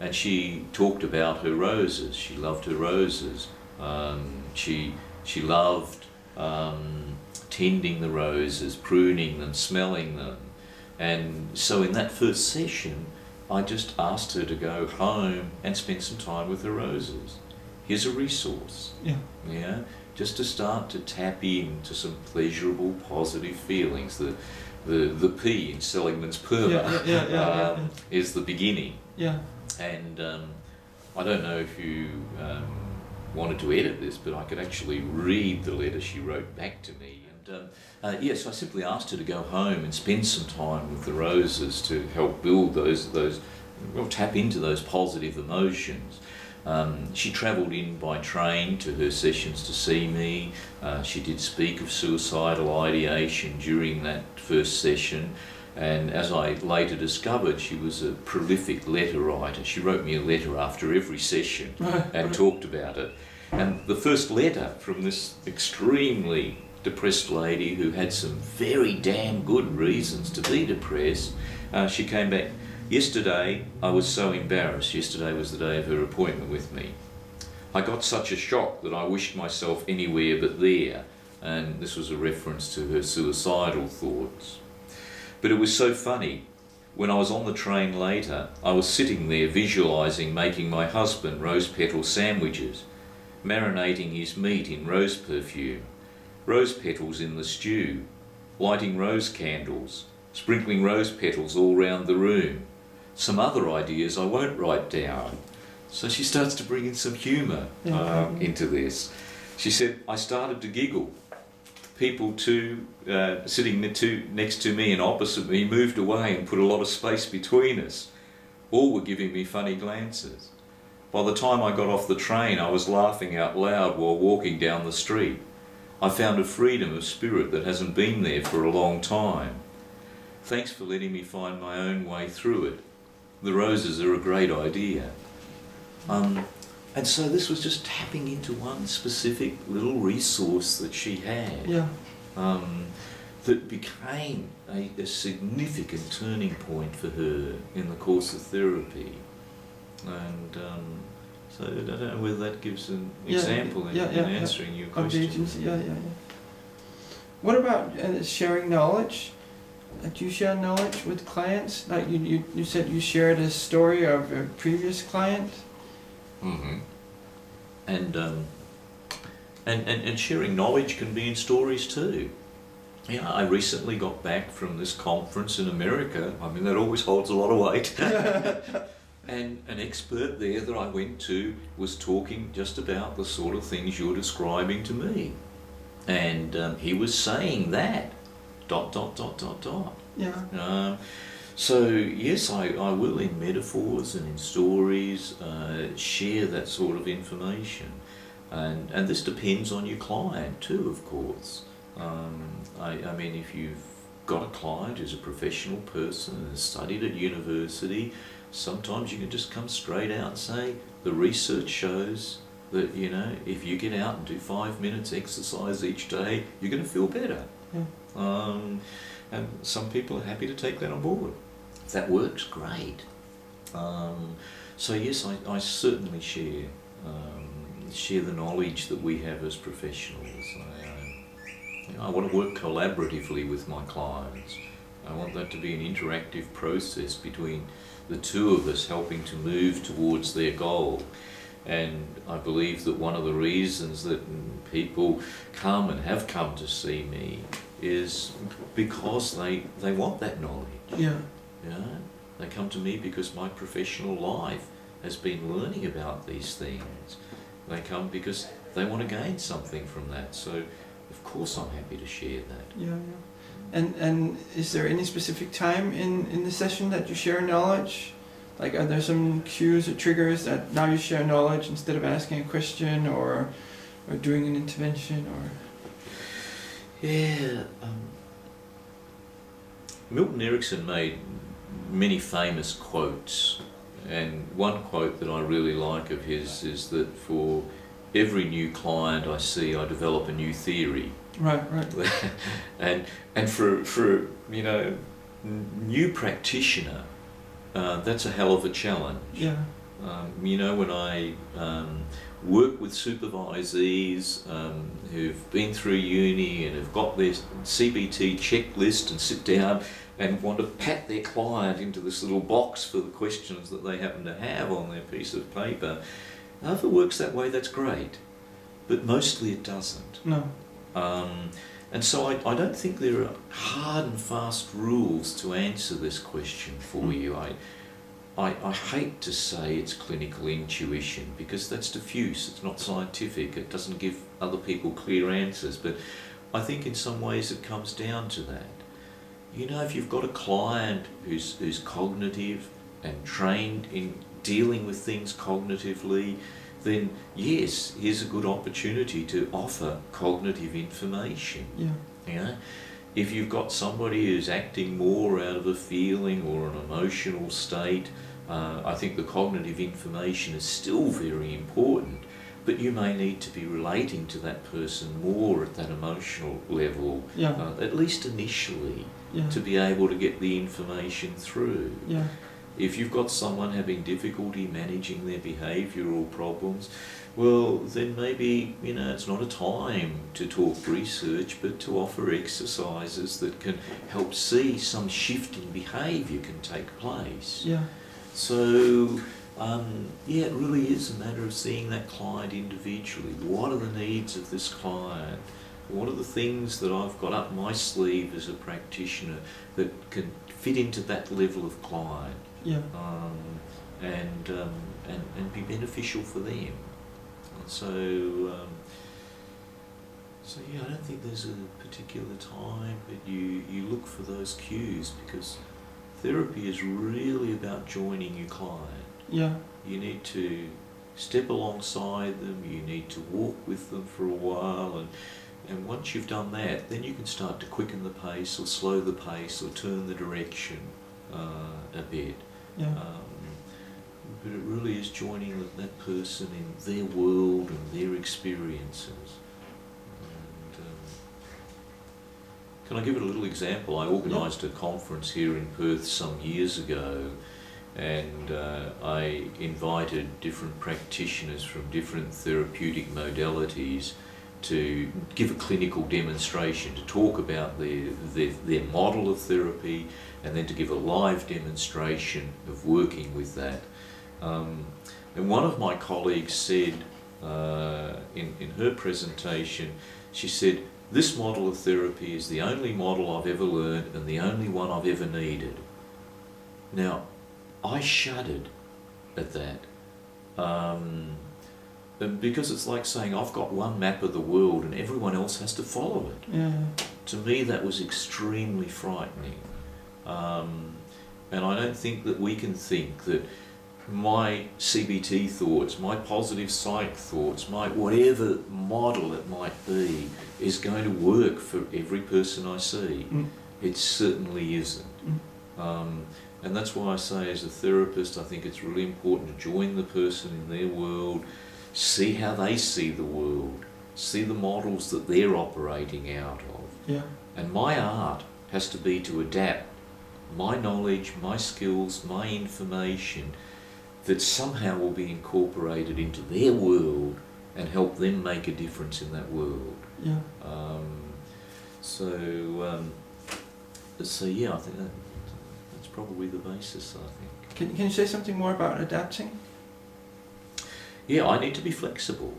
And she talked about her roses. She loved her roses. Um, she, she loved um, tending the roses, pruning them, smelling them. And so in that first session, I just asked her to go home and spend some time with the roses. Here's a resource. Yeah. Yeah. Just to start to tap into some pleasurable, positive feelings. The the, the P in Seligman's PERMA Yeah, yeah, yeah, um, is the beginning. Yeah. And um, I don't know if you um, wanted to edit this, but I could actually read the letter she wrote back to me. And um, uh, yes, I simply asked her to go home and spend some time with the roses to help build those those, well, tap into those positive emotions. Um, she travelled in by train to her sessions to see me. Uh, she did speak of suicidal ideation during that first session. And as I later discovered, she was a prolific letter writer. She wrote me a letter after every session and talked about it. And the first letter from this extremely depressed lady who had some very damn good reasons to be depressed, uh, she came back. Yesterday, I was so embarrassed. Yesterday was the day of her appointment with me. I got such a shock that I wished myself anywhere but there. And this was a reference to her suicidal thoughts. But it was so funny. When I was on the train later, I was sitting there visualising making my husband rose petal sandwiches, marinating his meat in rose perfume, rose petals in the stew, lighting rose candles, sprinkling rose petals all round the room. Some other ideas I won't write down. So she starts to bring in some humour um, into this. She said, I started to giggle people two uh, sitting next to me and opposite me moved away and put a lot of space between us. All were giving me funny glances. By the time I got off the train, I was laughing out loud while walking down the street. I found a freedom of spirit that hasn't been there for a long time. Thanks for letting me find my own way through it. The roses are a great idea. Um, and so this was just tapping into one specific little resource that she had Yeah. um, that became a, a significant turning point for her in the course of therapy. And um, so I don't know whether that gives an Yeah, example in, yeah, in yeah. answering your question. agency. Yeah, yeah, yeah. What about uh, sharing knowledge? Uh, do you share knowledge with clients? Like you, you, you said you shared a story of a previous client. Hmm And, um, and, and, and sharing knowledge can be in stories too. Yeah, I recently got back from this conference in America. I mean, that always holds a lot of weight. and an expert there that I went to was talking just about the sort of things you're describing to me. And um, he was saying that. Dot, dot, dot, dot, dot. Yeah. Um, so yes, I, I will in metaphors and in stories uh, share that sort of information, and and this depends on your client too, of course. Um, I, I mean, if you've got a client who's a professional person and has studied at university, sometimes you can just come straight out and say the research shows that you know if you get out and do five minutes exercise each day, you're going to feel better. Yeah. Um, and some people are happy to take that on board. If that works, great. Um, so yes, I, I certainly share um, share the knowledge that we have as professionals. I, um, you know, I want to work collaboratively with my clients. I want that to be an interactive process between the two of us helping to move towards their goal. And I believe that one of the reasons that people come and have come to see me is because they, they want that knowledge. Yeah. You know? They come to me because my professional life has been learning about these things. They come because they want to gain something from that. So, of course, I'm happy to share that. Yeah. Yeah. And and is there any specific time in in the session that you share knowledge? Like, are there some cues or triggers that now you share knowledge instead of asking a question or or doing an intervention or? Yeah. Um, Milton Erickson made many famous quotes, and one quote that I really like of his is that for every new client I see, I develop a new theory. Right. Right. and and for for you know new practitioner, uh, that's a hell of a challenge. Yeah. Um, you know, when I um, work with supervisees um, who've been through uni and have got their CBT checklist and sit down and want to pat their client into this little box for the questions that they happen to have on their piece of paper. Now, if it works that way, that's great, but mostly it doesn't. No. Um, and so I, I don't think there are hard and fast rules to answer this question for Mm. you. I, I, I hate to say it's clinical intuition because that's diffuse, it's not scientific, it doesn't give other people clear answers, but I think in some ways it comes down to that. You know, if you've got a client who's, who's cognitive and trained in dealing with things cognitively, then yes, here's a good opportunity to offer cognitive information. Yeah. You know, if you've got somebody who's acting more out of a feeling or an emotional state, uh, I think the cognitive information is still very important. But you may need to be relating to that person more at that emotional level, Yeah. uh, at least initially, Yeah. to be able to get the information through. Yeah. If you've got someone having difficulty managing their behavioural problems, well, then maybe, you know, it's not a time to talk research, but to offer exercises that can help see some shift in behaviour can take place. Yeah. So, um, yeah, it really is a matter of seeing that client individually. What are the needs of this client? What are the things that I've got up my sleeve as a practitioner that can fit into that level of client? Yeah. um, and, um, and and be beneficial for them. And so, um, so yeah, I don't think there's a particular time, but you you look for those cues because therapy is really about joining your client. Yeah. You need to step alongside them. You need to walk with them for a while, and and once you've done that, then you can start to quicken the pace or slow the pace or turn the direction uh, a bit. Yeah. Um, but it really is joining that, that person in their world and their experiences. And, um, can I give it a little example? I organised a conference here in Perth some years ago, and uh, I invited different practitioners from different therapeutic modalities to give a clinical demonstration, to talk about their, their, their model of therapy, and then to give a live demonstration of working with that. Um, and one of my colleagues said uh, in, in her presentation, she said, This model of therapy is the only model I've ever learned and the only one I've ever needed. Now, I shuddered at that. Um, because it's like saying, I've got one map of the world and everyone else has to follow it Yeah. to me that was extremely frightening. Um, and I don't think that we can think that my CBT thoughts, my positive psych thoughts, my whatever model it might be, is going to work for every person I see. Mm. It certainly isn't. Mm. Um, and that's why I say, as a therapist, I think it's really important to join the person in their world, see how they see the world, see the models that they're operating out of. Yeah. And my art has to be to adapt my knowledge, my skills, my information that somehow will be incorporated into their world and help them make a difference in that world. Yeah. Um, so, um, so yeah, I think that, that's probably the basis. I think. Can, can you say something more about adapting? Yeah, I need to be flexible.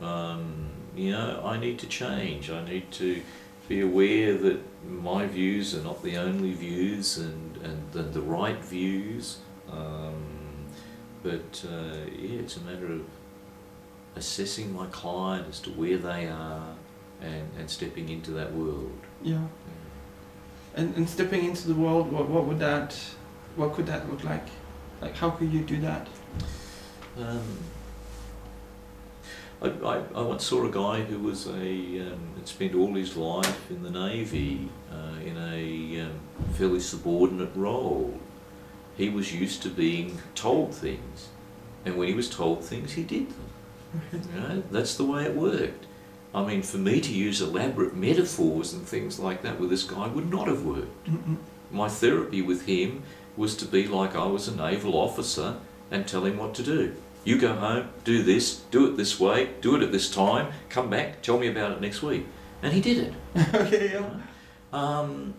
Um, you know, I need to change. I need to be aware that my views are not the only views and, and, and the right views. Um, but uh, yeah, it's a matter of assessing my client as to where they are and, and stepping into that world. Yeah. And, and stepping into the world, what, what would that, what could that look like? Like, how could you do that? Um, I, I, I once saw a guy who was a um, had spent all his life in the navy uh, in a um, fairly subordinate role. He was used to being told things, and when he was told things, he did them. You know, that's the way it worked. I mean, for me to use elaborate metaphors and things like that with this guy would not have worked. Mm-mm. My therapy with him was to be like I was a naval officer and tell him what to do. You go home, do this, do it this way, do it at this time, come back, tell me about it next week. And he did it. okay, yeah. Um,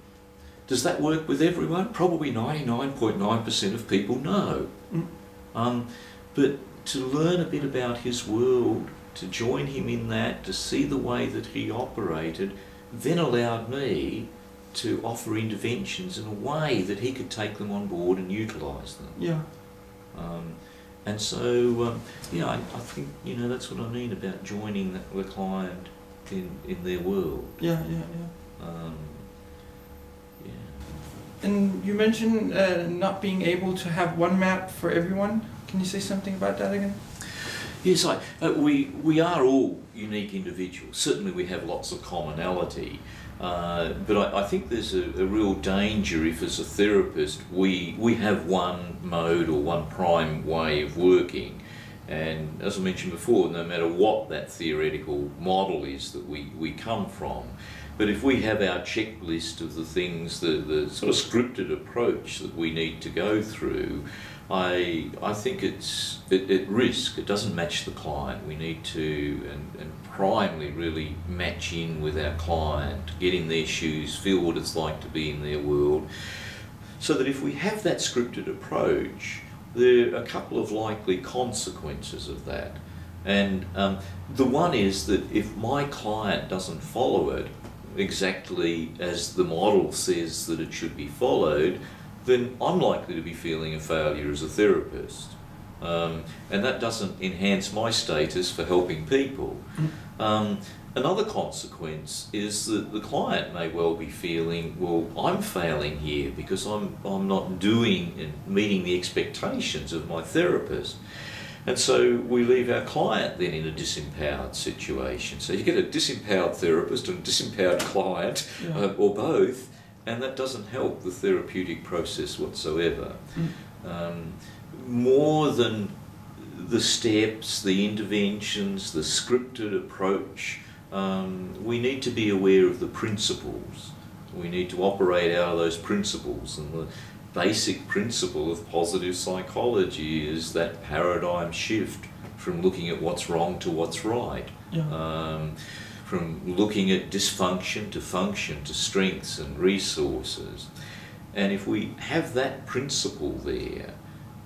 does that work with everyone? Probably 99.9% of people no. Mm. Um, but to learn a bit about his world, to join him in that, to see the way that he operated, then allowed me to offer interventions in a way that he could take them on board and utilise them. Yeah. Um, and so, um, yeah, I, I think, you know, that's what I mean about joining the, client in, in their world. Yeah, yeah, yeah. Um, yeah. And you mentioned uh, not being able to have one map for everyone. Can you say something about that again? Yes, I, uh, we, we are all unique individuals. Certainly we have lots of commonality. Uh, but I, I, think there's a, a, real danger if, as a therapist, we, we have one mode or one prime way of working. And as I mentioned before, no matter what that theoretical model is that we, we come from, but if we have our checklist of the things, the, the sort of scripted approach that we need to go through, I, I think it's at, risk. It doesn't match the client. We need to, and, and primarily really match in with our client, get in their shoes, feel what it's like to be in their world. So that if we have that scripted approach, there are a couple of likely consequences of that. And um, the one is that if my client doesn't follow it exactly as the model says that it should be followed, then I'm likely to be feeling a failure as a therapist. Um, and that doesn't enhance my status for helping people. Um, another consequence is that the client may well be feeling, well, I'm failing here because I'm, I'm not doing and meeting the expectations of my therapist. And so we leave our client then in a disempowered situation. So you get a disempowered therapist and a disempowered client, yeah. uh, or both, and that doesn't help the therapeutic process whatsoever. Mm. Um, more than the steps, the interventions, the scripted approach, um, we need to be aware of the principles. We need to operate out of those principles. And the basic principle of positive psychology is that paradigm shift from looking at what's wrong to what's right. Yeah. Um, from looking at dysfunction to function to strengths and resources. And if we have that principle there,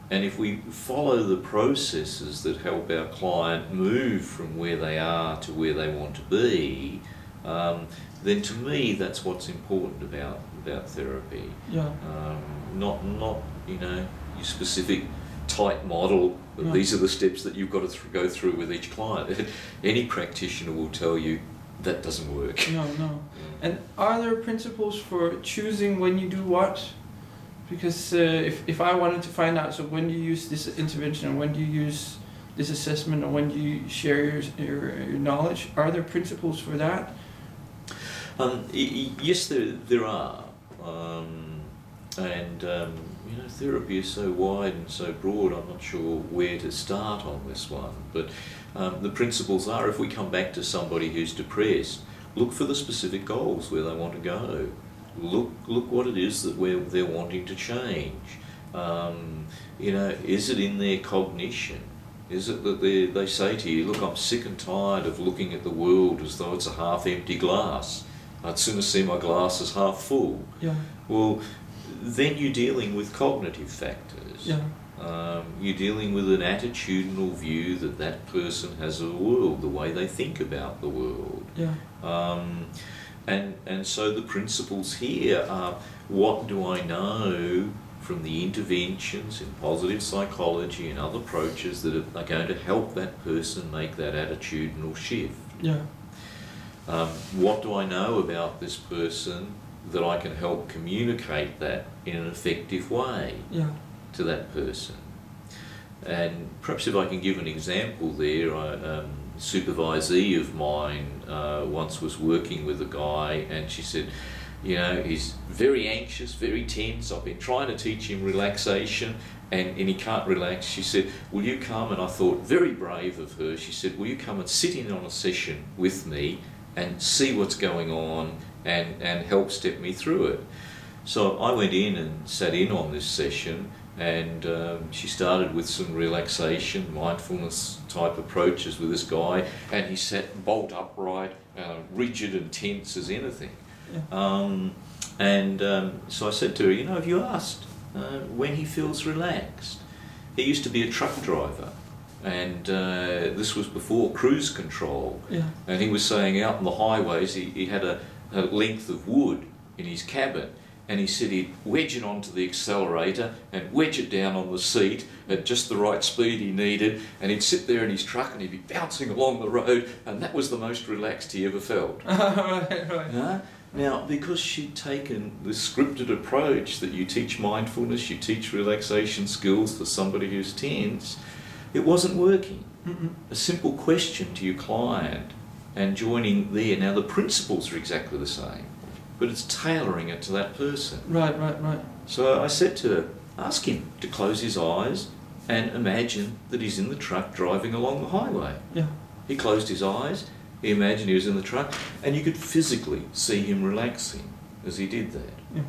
and if we follow the processes that help our client move from where they are to where they want to be, um, then to me that's what's important about about therapy. Yeah. Um, not not you know your specific tight model. Yeah. These are the steps that you've got to th go through with each client. Any practitioner will tell you that doesn't work. No, no. And are there principles for choosing when you do what? Because uh, if, if I wanted to find out, so when do you use this intervention, or when do you use this assessment, or when do you share your, your, your knowledge, are there principles for that? Um, yes, there, there are. Um, and um, you know, therapy is so wide and so broad, I'm not sure where to start on this one. But um, the principles are if we come back to somebody who's depressed, look for the specific goals where they want to go. Look, look what it is that we're, they're wanting to change. Um, you know, is it in their cognition? Is it that they, they say to you, look, I'm sick and tired of looking at the world as though it's a half empty glass. I'd sooner see my glass as half full. Yeah. Well, then you're dealing with cognitive factors. Yeah. Um, you're dealing with an attitudinal view that that person has a world, the way they think about the world. Yeah. Um, and and so the principles here are what do I know from the interventions in positive psychology and other approaches that are, going to help that person make that attitudinal shift. Yeah. Um, what do I know about this person that I can help communicate that in an effective way yeah. To that person. And perhaps if I can give an example there, I, um, supervisee of mine uh, once was working with a guy and she said, you know, he's very anxious, very tense. I've been trying to teach him relaxation and, and he can't relax. She said, will you come? And I thought, very brave of her. She said, will you come and sit in on a session with me and see what's going on and, and help step me through it. So I went in and sat in on this session and um, she started with some relaxation, mindfulness type approaches with this guy, and he sat bolt upright, uh, rigid and tense as anything. Yeah. Um, and um, so I said to her, you know, have you asked uh, when he feels relaxed? He used to be a truck driver, and uh, this was before cruise control. Yeah. And he was saying out on the highways, he, he had a, a length of wood in his cabin, and he said he'd wedge it onto the accelerator and wedge it down on the seat at just the right speed he needed, and he'd sit there in his truck and he'd be bouncing along the road, and that was the most relaxed he ever felt. right, right. Now, because she'd taken the scripted approach that you teach mindfulness, you teach relaxation skills for somebody who's tense, it wasn't working. Mm-mm. A simple question to your client and joining there. Now, the principles are exactly the same, but it's tailoring it to that person. Right, right, right. So I said to her, ask him to close his eyes and imagine that he's in the truck driving along the highway. Yeah. He closed his eyes, he imagined he was in the truck, and you could physically see him relaxing as he did that. Yeah.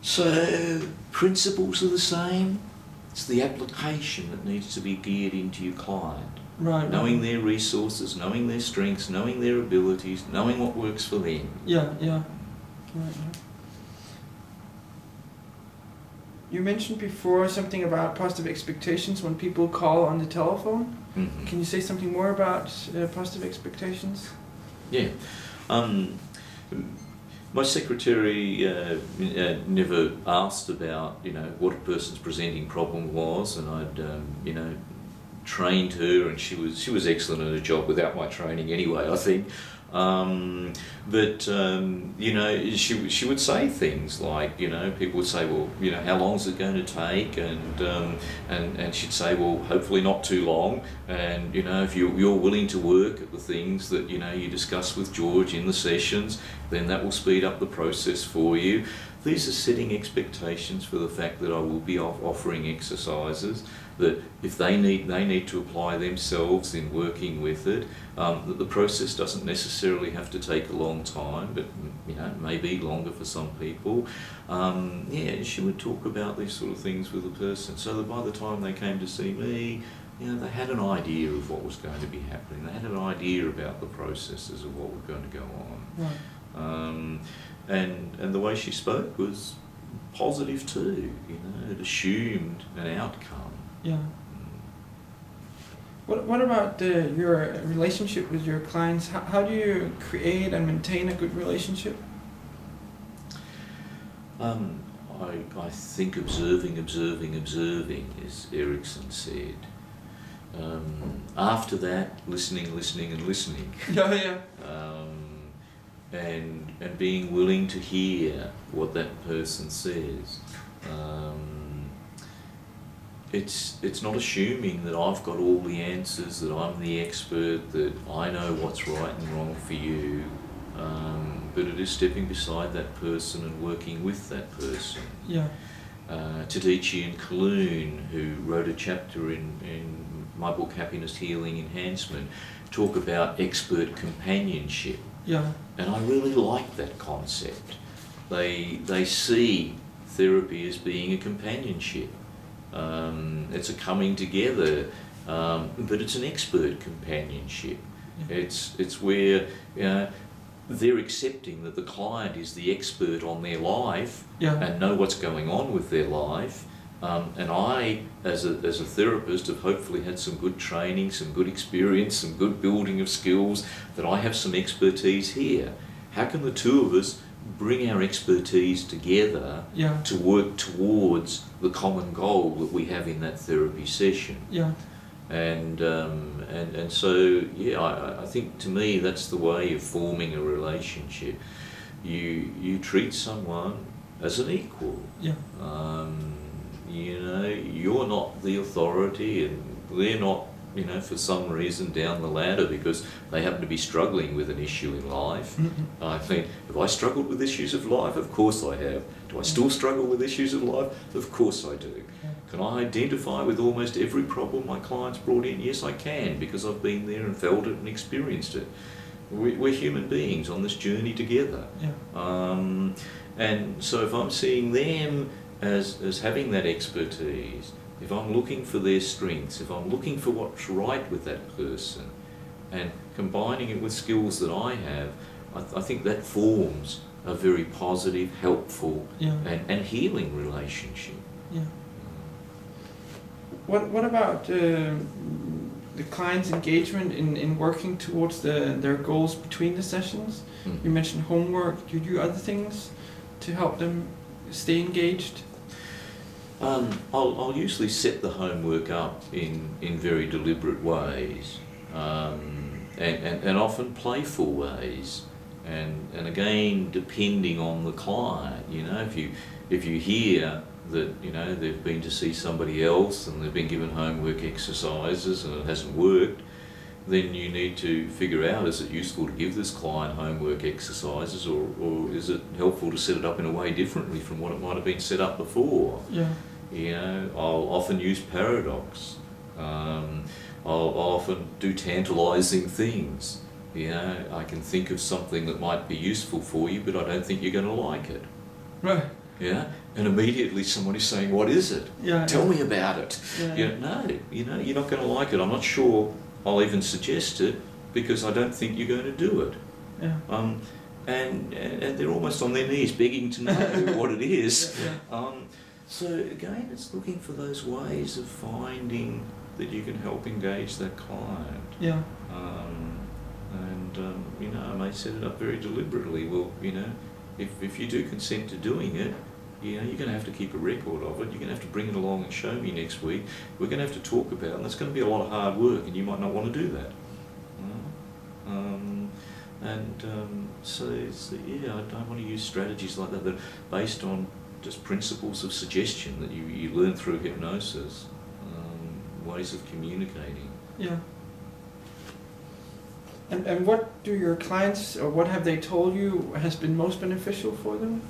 So, principles are the same, it's the application that needs to be geared into your client. Right. Knowing right. their resources, knowing their strengths, knowing their abilities, knowing what works for them. Yeah, yeah. Right, right. You mentioned before something about positive expectations when people call on the telephone. Mhm. Can you say something more about uh, positive expectations? Yeah. Um, my secretary uh, uh, never asked about, you know, what a person's presenting problem was, and I'd, um, you know, trained her, and she was she was excellent at her job without my training anyway. I think. Um, but um, you know, she she would say things like, you know, people would say, well, you know, how long is it going to take? And um, and and she'd say, well, hopefully not too long. And you know, if you you're willing to work at the things that you know you discuss with George in the sessions, then that will speed up the process for you. These are setting expectations for the fact that I will be off offering exercises that if they need they need to apply themselves in working with it, um, that the process doesn't necessarily have to take a long time, but you know maybe longer for some people. Um, yeah, she would talk about these sort of things with the person, so that by the time they came to see me, you know they had an idea of what was going to be happening. They had an idea about the processes of what were going to go on. Right. Um, and and the way she spoke was positive too. You know, it assumed an outcome. Yeah. What, what about the, your relationship with your clients? How, how do you create and maintain a good relationship? Um, I, I think observing, observing, observing, as Erickson said. Um, after that, listening, listening, and listening. Yeah, yeah. um, and and being willing to hear what that person says. Um, it's it's not assuming that I've got all the answers, that I'm the expert, that I know what's right and wrong for you. Um, but it is stepping beside that person and working with that person. Yeah. Uh, Tedeschi and Calhoun, who wrote a chapter in, in my book Happiness Healing Enhancement, talk about expert companionship. Yeah. And I really like that concept. They, they see therapy as being a companionship. Um, it's a coming together, um, but it's an expert companionship. Yeah. It's, it's where you know, they're accepting that the client is the expert on their life Yeah. and know what's going on with their life. Um, and I, as a, as a therapist, have hopefully had some good training, some good experience, some good building of skills, that I have some expertise here. How can the two of us bring our expertise together Yeah. to work towards the common goal that we have in that therapy session? Yeah. And, um, and, and so, yeah, I, I think to me that's the way of forming a relationship. You, you treat someone as an equal. Yeah. Um, you know, you're not the authority, and they're not, you know, for some reason down the ladder because they happen to be struggling with an issue in life. Mhm. I think, have I struggled with issues of life? Of course I have. Do I still struggle with issues of life? Of course I do. Can I identify with almost every problem my clients brought in? Yes, I can because I've been there and felt it and experienced it. We- We're human beings on this journey together. Yeah. Um, and so if I'm seeing them as, as having that expertise, if I'm looking for their strengths, if I'm looking for what's right with that person, and combining it with skills that I have, I, th- I think that forms a very positive, helpful, Yeah. and, and healing relationship. Yeah. What What about um the client's engagement in, in working towards the, their goals between the sessions? Mm. You mentioned homework. Do you do other things to help them stay engaged? Um, I'll, I'll usually set the homework up in, in very deliberate ways um, and, and, and often playful ways. And, and again, depending on the client, you know, if you, if you hear that, you know, they've been to see somebody else and they've been given homework exercises and it hasn't worked, then you need to figure out is it useful to give this client homework exercises or, or is it helpful to set it up in a way differently from what it might have been set up before? Yeah. You know, I'll often use paradox. Um, I'll, I'll often do tantalizing things. You know, I can think of something that might be useful for you, but I don't think you're going to like it. Right. Yeah, and immediately somebody's saying, "What is it? Yeah. Tell me about it." Yeah. You know, no, you know, you're not going to like it. I'm not sure I'll even suggest it because I don't think you're going to do it. Yeah. Um, and, and and they're almost on their knees begging to know what it is. Yeah. Um, so again, it's looking for those ways of finding that you can help engage that client. Yeah. Um, and um, you know, I may set it up very deliberately. Well, you know, if if you do consent to doing it, you know, you're going to have to keep a record of it. You're going to have to bring it along and show me next week. We're going to have to talk about, it, and it's going to be a lot of hard work, and you might not want to do that. Um, and um, so, it's, yeah, I don't want to use strategies like that that are based on just principles of suggestion that you, you learn through hypnosis, um, ways of communicating. Yeah. And, and what do your clients, or what have they told you has been most beneficial for them?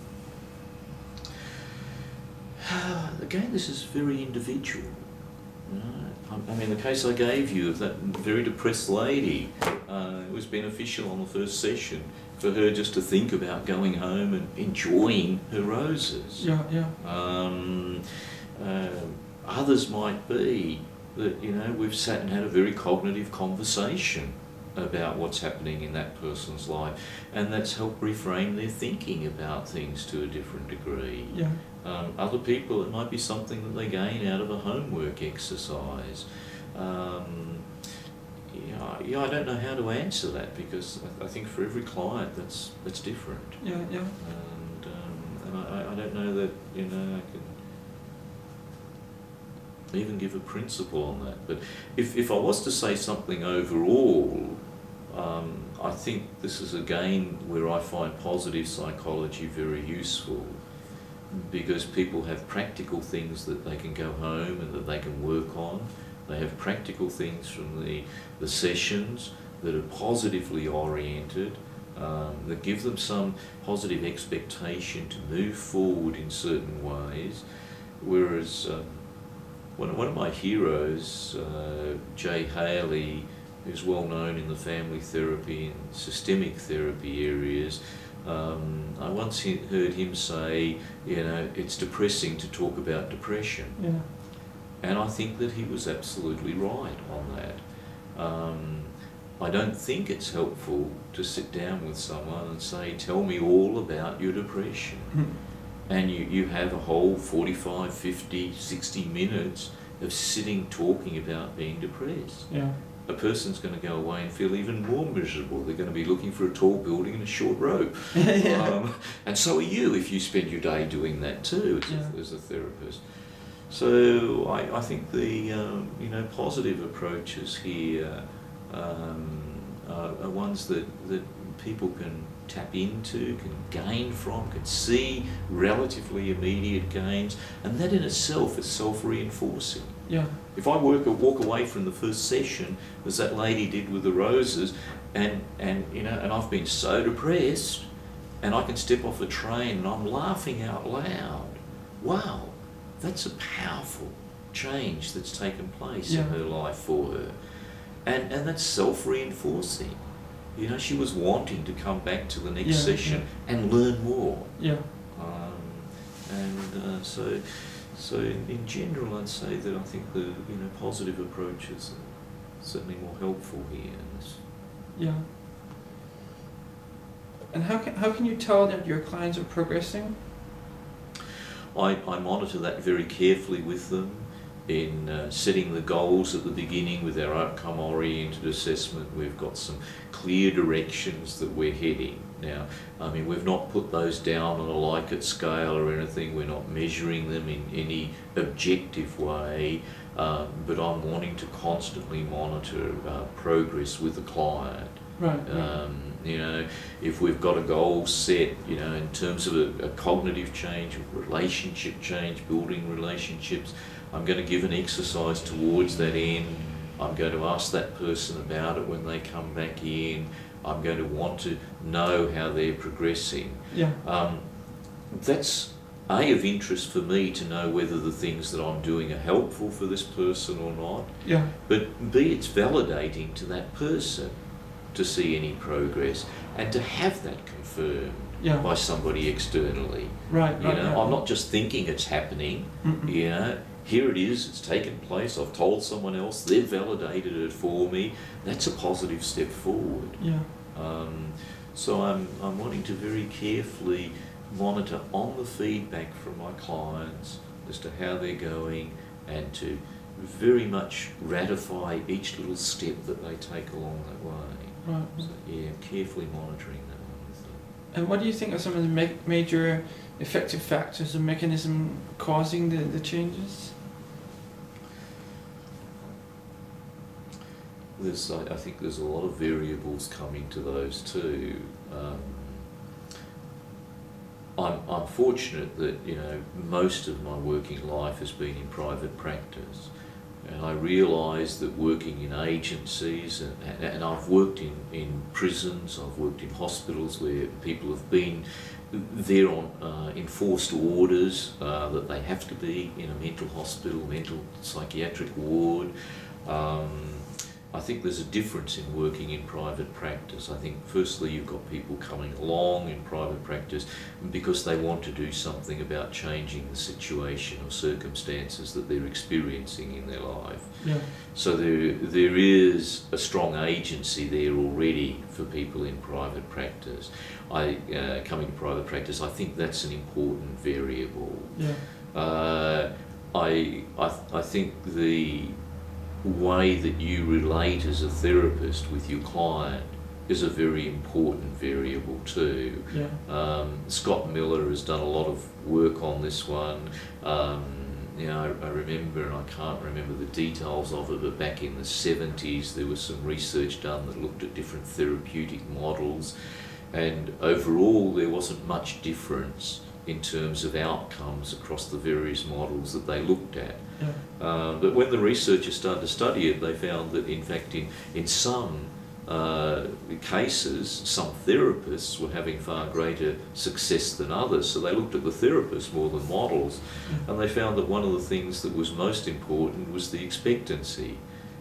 Again, this is very individual. you know. I- I mean, the case I gave you of that very depressed lady, uh, it was beneficial on the first session for her just to think about going home and enjoying her roses. Yeah, yeah. Um, uh, others might be that, you know, we've sat and had a very cognitive conversation about what's happening in that person's life, and that's helped reframe their thinking about things to a different degree. Yeah. Um, other people, it might be something that they gain out of a homework exercise. Um, yeah, yeah, I don't know how to answer that because I, I think for every client that's that's different, Yeah, yeah. and um, and I, I- I don't know that you know I can even give a principle on that. But if if I was to say something overall, um, I think this is again where I find positive psychology very useful because people have practical things that they can go home and that they can work on. They have practical things from the, the sessions that are positively oriented, um, that give them some positive expectation to move forward in certain ways. Whereas um, one, one of my heroes, uh, Jay Haley, who's well known in the family therapy and systemic therapy areas, um, I once he- heard him say, you know, it's depressing to talk about depression. Yeah. And I think that he was absolutely right on that. Um, I don't think it's helpful to sit down with someone and say, tell me all about your depression. And you, you have a whole 45, 50, 60 minutes of sitting talking about being depressed. yeah. A person's going to go away and feel even more miserable. They're going to be looking for a tall building and a short rope. yeah. Um, and so are you if you spend your day doing that too as, Yeah. a, as a therapist. So I, I think the um, you know positive approaches here um, are, are ones that, that people can tap into, can gain from, can see relatively immediate gains, and that in itself is self-reinforcing. yeah. If I work walk away from the first session, as that lady did with the roses, and and you know, and I've been so depressed, and I can step off a train and I'm laughing out loud. Wow, that's a powerful change that's taken place Yeah. in her life for her, and and that's self-reinforcing. You know, she was wanting to come back to the next Yeah, session and learn more. Yeah. Um, and uh, so, so in, in general, I'd say that I think the you know positive approaches are certainly more helpful here. Yeah. And how can, how can you tell that your clients are progressing? I, I monitor that very carefully with them in uh, setting the goals at the beginning with our outcome oriented assessment. We've got some clear directions that we're heading. Now, I mean, we've not put those down on a Likert scale or anything, we're not measuring them in any objective way, um, but I'm wanting to constantly monitor uh, progress with the client. Right. Um, you know, if we've got a goal set, you know, in terms of a, a cognitive change, relationship change, building relationships, I'm going to give an exercise towards that end. I'm going to ask that person about it when they come back in. I'm going to want to know how they're progressing. Yeah. Um, that's a of interest for me to know whether the things that I'm doing are helpful for this person or not. Yeah. But b it's validating to that person to see any progress and to have that confirmed yeah. by somebody externally. Right. You right, know, yeah. I'm not just thinking it's happening. Mm-mm. You know, here it is, it's taken place, I've told someone else, they've validated it for me. That's a positive step forward. Yeah. Um, so I'm, I'm wanting to very carefully monitor on the feedback from my clients as to how they're going and to very much ratify each little step that they take along that way. Right. So yeah, carefully monitoring that one. And what do you think are some of the ma- major effective factors or mechanism causing the, the changes? There's, I, I think there's a lot of variables coming to those too. Um, I'm, I'm fortunate that you know most of my working life has been in private practice, and I realise that working in agencies and, and I've worked in, in prisons, I've worked in hospitals where people have been there on uh, enforced orders uh, that they have to be in a mental hospital, mental psychiatric ward. Um, I think there's a difference in working in private practice. I think firstly you've got people coming along in private practice because they want to do something about changing the situation or circumstances that they're experiencing in their life. Yeah. So there, there is a strong agency there already for people in private practice. I uh, coming to private practice, I think that's an important variable. Yeah. Uh, I, I, I think the way that you relate as a therapist with your client is a very important variable too. Yeah. Um, Scott Miller has done a lot of work on this one. Um, you know, I, I remember, and I can't remember the details of it, but back in the 70s there was some research done that looked at different therapeutic models, and overall there wasn't much difference in terms of outcomes across the various models that they looked at. Yeah. Uh, but when the researchers started to study it, they found that in fact in, in some uh, cases, some therapists were having far greater success than others. So they looked at the therapists more than models, and they found that one of the things that was most important was the expectancy.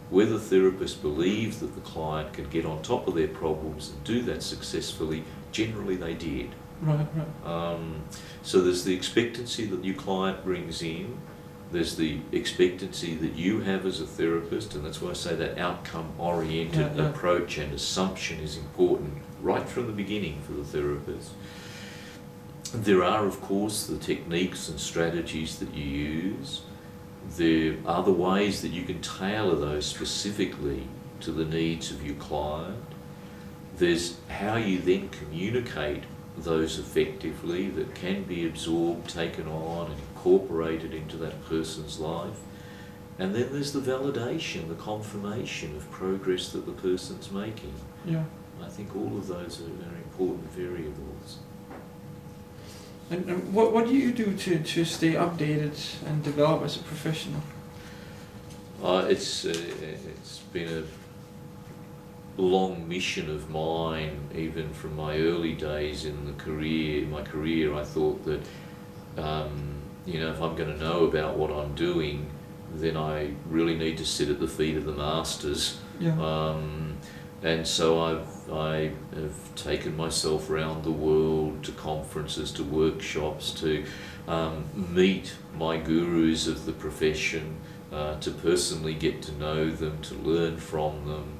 Whether therapists believed that the client could get on top of their problems and do that successfully, generally they did. Right. Right. Um, so there's the expectancy that your client brings in, there's the expectancy that you have as a therapist, and that's why I say that outcome oriented Yeah, yeah. approach and assumption is important right from the beginning for the therapist. There are, of course, the techniques and strategies that you use. There are the ways that you can tailor those specifically to the needs of your client. There's how you then communicate those effectively that can be absorbed, taken on, and incorporated into that person's life. And then there's the validation, the confirmation of progress that the person's making. Yeah. I think all of those are, are important variables. And, and what what do you do to, to stay updated and develop as a professional? Uh, it's, uh, it's been a long mission of mine, even from my early days in the career, my career, I thought that, um, you know, if I'm going to know about what I'm doing, then I really need to sit at the feet of the masters. Yeah. Um, and so I've I have taken myself around the world to conferences, to workshops, to um, meet my gurus of the profession, uh, to personally get to know them, to learn from them.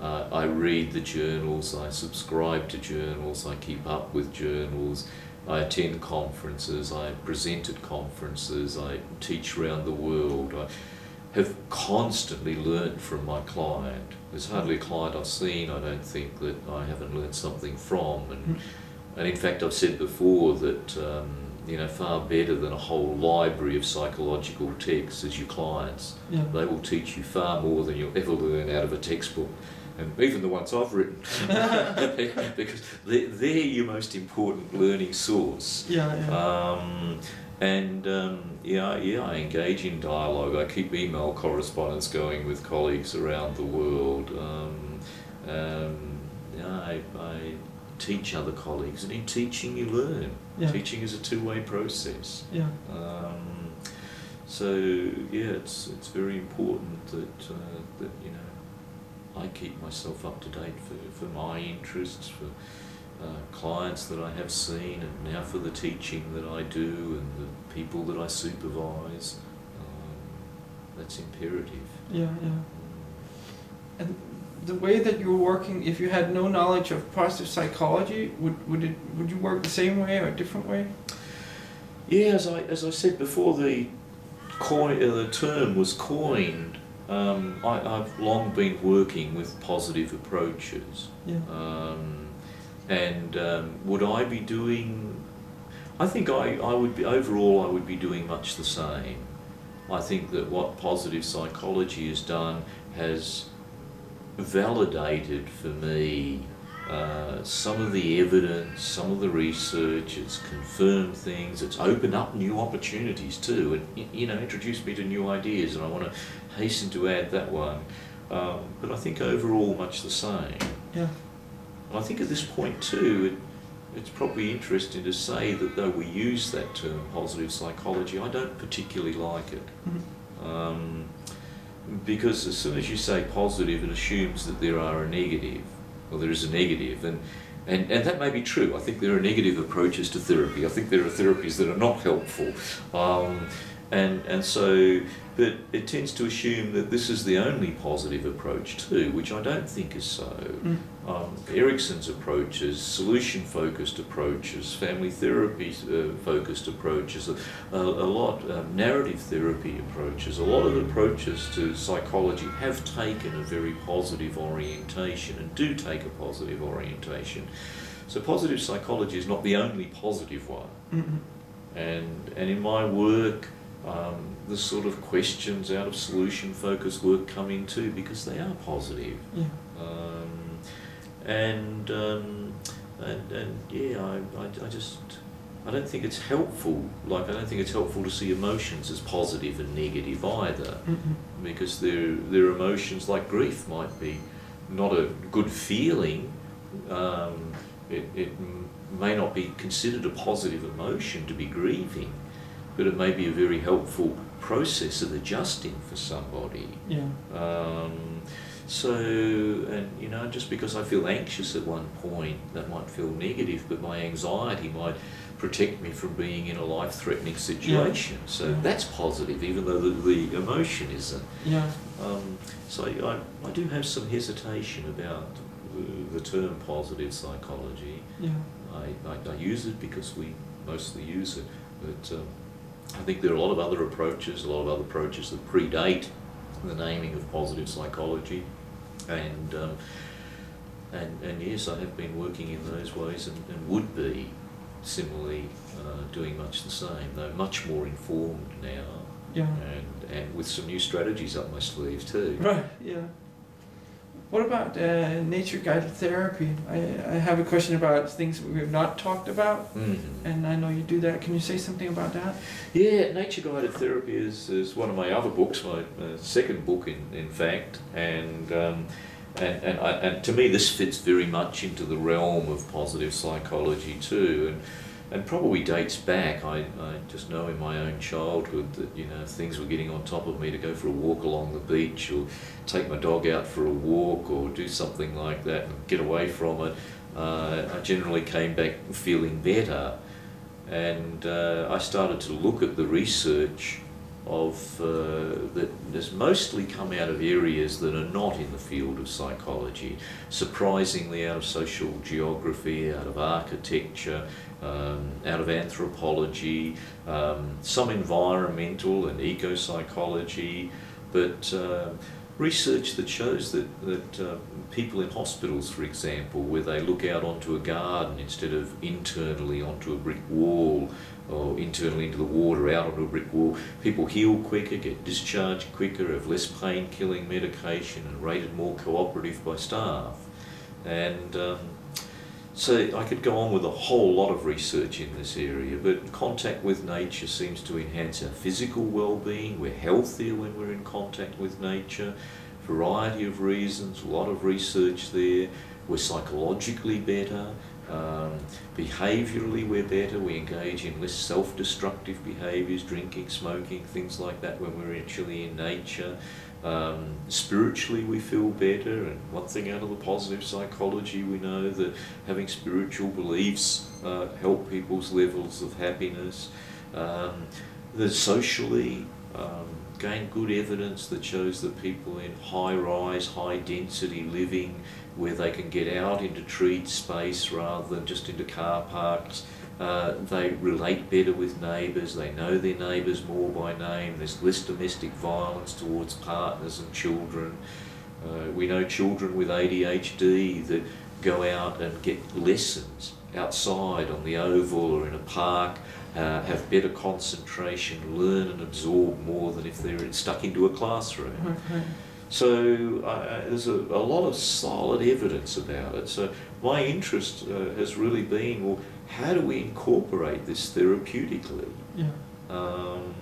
Uh, I read the journals, I subscribe to journals, I keep up with journals, I attend conferences, I present at conferences, I teach around the world. I have constantly learned from my client. There's hardly a client I've seen, I don't think, that I haven't learned something from. And, Mm. and in fact, I've said before that, um, you know, far better than a whole library of psychological texts is your clients. Yeah. They will teach you far more than you'll ever learn out of a textbook. Even the ones I've written, because they're, they're your most important learning source. Yeah, yeah. Um, and um, yeah, yeah, I engage in dialogue. I keep email correspondence going with colleagues around the world. Um, um, yeah, I, I teach other colleagues, and in teaching, you learn. Yeah. Teaching is a two-way process. yeah. Um, so yeah, it's it's very important that uh, that you know I keep myself up to date for, for my interests, for uh, clients that I have seen, and now for the teaching that I do and the people that I supervise. Um, that's imperative. Yeah, yeah. And the way that you're working, if you had no knowledge of positive psychology, would, would it would you work the same way or a different way? Yeah, as I as I said before, the coin, uh, the term was coined. Um, I, I've long been working with positive approaches. Yeah. Um, and um, would I be doing? I think I, I would be overall. I would be doing much the same. I think that what positive psychology has done has validated for me uh, some of the evidence, some of the research. It's confirmed things. It's opened up new opportunities too, and you know, introduced me to new ideas. And I want to hasten to add that one. Um, but I think overall, much the same. Yeah. And I think at this point too, it, it's probably interesting to say that though we use that term positive psychology, I don't particularly like it. Mhm. Um, because as soon as you say positive, it assumes that there are a negative, or there is a negative, and, and, and that may be true. I think there are negative approaches to therapy. I think there are therapies that are not helpful. Um, and, and so, but it tends to assume that this is the only positive approach too, which I don't think is so. Mm. Um, Erickson's approaches, solution-focused approaches, family therapy uh, focused approaches, a, a, a lot, um, narrative therapy approaches, a lot of approaches to psychology have taken a very positive orientation and do take a positive orientation. So positive psychology is not the only positive one. Mhm. And, and in my work, um, the sort of questions out of solution focused work come in too because they are positive. Yeah. Um, and, um, and, and yeah, I, I, I just, I don't think it's helpful, like I don't think it's helpful to see emotions as positive and negative either Mhm. because their, their emotions like grief might be not a good feeling. Um, it, it may not be considered a positive emotion to be grieving, but it may be a very helpful process of adjusting for somebody. Yeah. Um, so, and you know, just because I feel anxious at one point, that might feel negative, but my anxiety might protect me from being in a life threatening situation. Yeah. So Yeah. that's positive, even though the, the emotion isn't. Yeah. Um, so I, I do have some hesitation about the, the term positive psychology. Yeah. I, I, I use it because we mostly use it, but um, I think there are a lot of other approaches, a lot of other approaches that predate the naming of positive psychology, and um, and and yes, I have been working in those ways and, and would be similarly uh, doing much the same, though much more informed now, Yeah. and and with some new strategies up my sleeve too. Right. Yeah. What about uh, nature-guided therapy? I, I have a question about things we have not talked about, Mhm. and I know you do that. Can you say something about that? Yeah, Nature Guided Therapy is, is one of my other books, my uh, second book in, in fact, and um, and and, I, and to me this fits very much into the realm of positive psychology too, and and probably dates back. I, I just know in my own childhood that you know things were getting on top of me to go for a walk along the beach or take my dog out for a walk or do something like that and get away from it, uh, I generally came back feeling better. And uh, I started to look at the research of uh, that has mostly come out of areas that are not in the field of psychology, surprisingly out of social geography, out of architecture, um, out of anthropology, um, some environmental and eco psychology, but uh, research that shows that, that uh, people in hospitals, for example, where they look out onto a garden instead of internally onto a brick wall or internally into the water, out onto a brick wall, people heal quicker, get discharged quicker, have less pain killing medication, and rated more cooperative by staff. And um, so I could go on with a whole lot of research in this area, but contact with nature seems to enhance our physical well-being. We're healthier when we're in contact with nature. Variety of reasons, a lot of research there. We're psychologically better. Um, behaviorally, we're better. We engage in less self-destructive behaviors, drinking, smoking, things like that when we're actually in nature. Um, spiritually, we feel better, and one thing out of the positive psychology, we know that having spiritual beliefs uh, help people's levels of happiness. Um, socially, um, gain good evidence that shows that people in high rise, high density living, where they can get out into treed space rather than just into car parks, uh, they relate better with neighbours, they know their neighbours more by name, there's less domestic violence towards partners and children. Uh, we know children with ADHD that go out and get lessons outside on the oval or in a park, uh, have better concentration, learn and absorb more than if they're stuck into a classroom. Okay. So uh, there's a, a, lot of solid evidence about it. So my interest uh, has really been, well, how do we incorporate this therapeutically? Yeah. Um,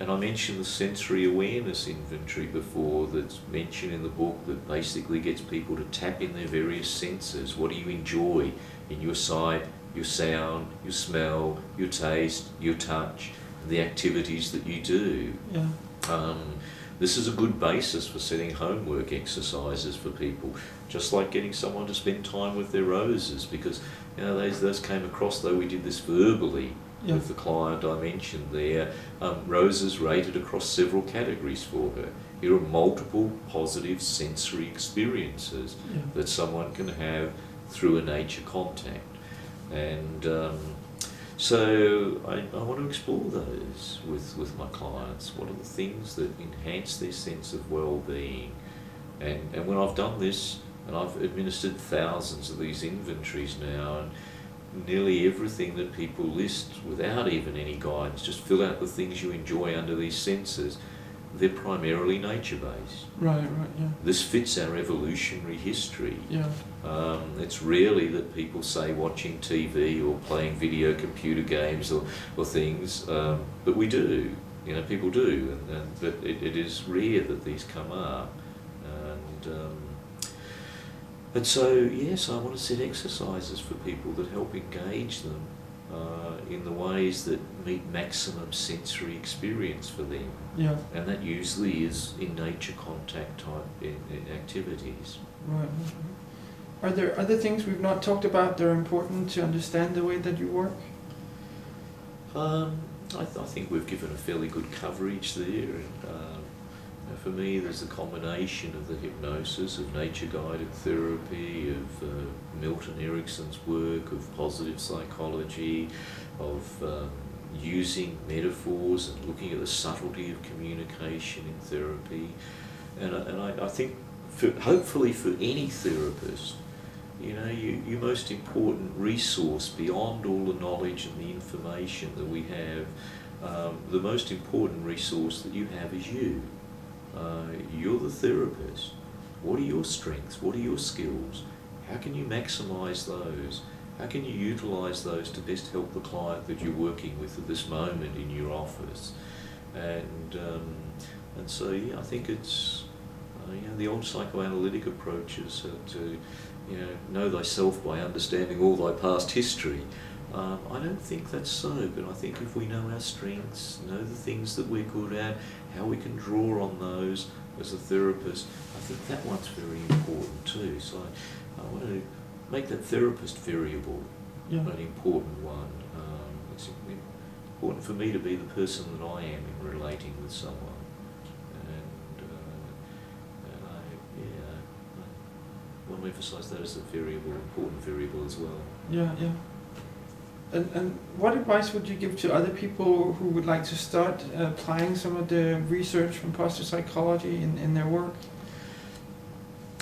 and I mentioned the sensory awareness inventory before that's mentioned in the book that basically gets people to tap in their various senses. What do you enjoy in your sight, your sound, your smell, your taste, your touch, the activities that you do? Yeah. Um, this is a good basis for setting homework exercises for people, just like getting someone to spend time with their roses because you know, those, those came across, though we did this verbally yeah. with the client I mentioned there. Um, roses rated across several categories for her. Here are multiple positive sensory experiences yeah. that someone can have through a nature contact. And um, so I, I want to explore those with, with my clients. What are the things that enhance their sense of well-being? And, and when I've done this, and I've administered thousands of these inventories now, and nearly everything that people list without even any guidance, just fill out the things you enjoy under these senses, they're primarily nature based. Right, right, yeah. This fits our evolutionary history. Yeah. Um, it's rarely that people say watching TV or playing video computer games or, or things, um, but we do. You know, people do, and, and but it, it is rare that these come up. And um, and so, yes, I want to set exercises for people that help engage them uh, in the ways that meet maximum sensory experience for them. Yeah. And that usually is in nature contact type in, in activities. Right. Are there other things we've not talked about that are important to understand the way that you work? Um, I, th I think we've given a fairly good coverage there. And, um, uh, for me, there's a combination of the hypnosis, of nature-guided therapy, of uh, Milton Erickson's work, of positive psychology, of um, using metaphors and looking at the subtlety of communication in therapy. And, and I, I think, for, hopefully for any therapist, you know, you, your most important resource beyond all the knowledge and the information that we have, um, the most important resource that you have is you. Uh, you're the therapist. What are your strengths? What are your skills? How can you maximize those? How can you utilize those to best help the client that you're working with at this moment in your office? And um, and so yeah, I think it's uh, you know the old psychoanalytic approach approaches to you know know thyself by understanding all thy past history. Um, I don't think that's so, but I think if we know our strengths, know the things that we're good at, how we can draw on those as a therapist, I think that one's very important too. So I, want to make that therapist variable Yeah. an important one. Um, it's important for me to be the person that I am in relating with someone. And, uh, and I, yeah, I want to emphasise that as a variable, important variable as well. Yeah, yeah. And, and what advice would you give to other people who would like to start applying some of the research from positive psychology in, in their work?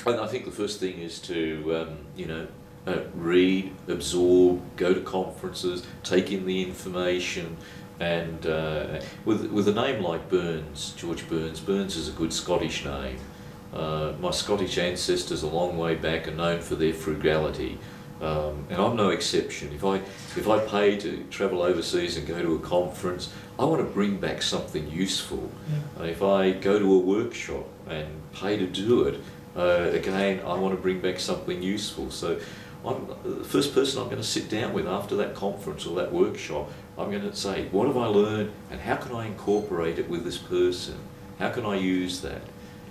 And I think the first thing is to, um, you know, uh, read, absorb, go to conferences, take in the information, and uh, with with a name like Burns, George Burns, Burns is a good Scottish name. Uh, my Scottish ancestors, a long way back, are known for their frugality, um, and I'm no exception. If I if I pay to travel overseas and go to a conference, I want to bring back something useful. Yeah. Uh, if I go to a workshop and pay to do it, uh, again, I want to bring back something useful. So, I'm, the first person I'm going to sit down with after that conference or that workshop, I'm going to say, what have I learned and how can I incorporate it with this person? How can I use that?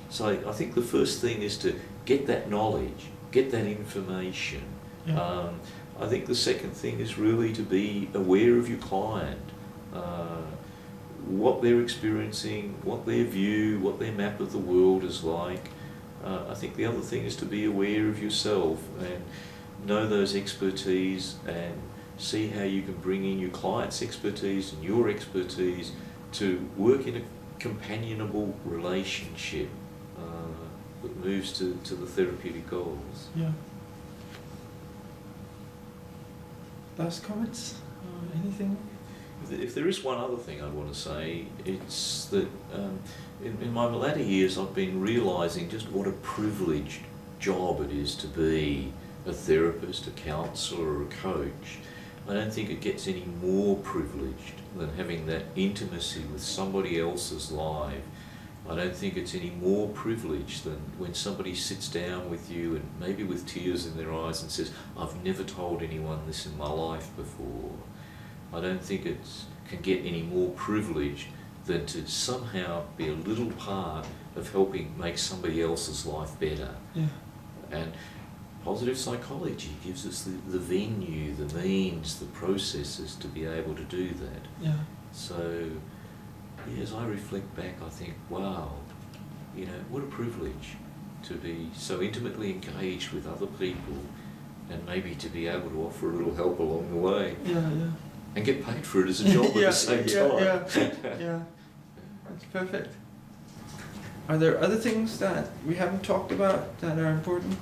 So, I think the first thing is to get that knowledge, get that information. Yeah. Um, I think the second thing is really to be aware of your client. Uh, what they're experiencing, what their view, what their map of the world is like. Uh, I think the other thing is to be aware of yourself and know those expertise and see how you can bring in your client's expertise and your expertise to work in a companionable relationship uh, that moves to, to the therapeutic goals. Yeah. Last comments? Uh, anything? If there is one other thing I want to say, it's that um, in, in my latter years I've been realising just what a privileged job it is to be a therapist, a counsellor, or a coach. I don't think it gets any more privileged than having that intimacy with somebody else's life. I don't think it's any more privilege than when somebody sits down with you and maybe with tears in their eyes and says, I've never told anyone this in my life before. I don't think it can get any more privilege than to somehow be a little part of helping make somebody else's life better. Yeah. And positive psychology gives us the, the venue, the means, the processes to be able to do that. Yeah. So, as I reflect back, I think, wow, you know, what a privilege to be so intimately engaged with other people and maybe to be able to offer a little help along the way Yeah, yeah. and get paid for it as a job at the same yeah, time. Yeah, yeah. That's perfect. Are there other things that we haven't talked about that are important?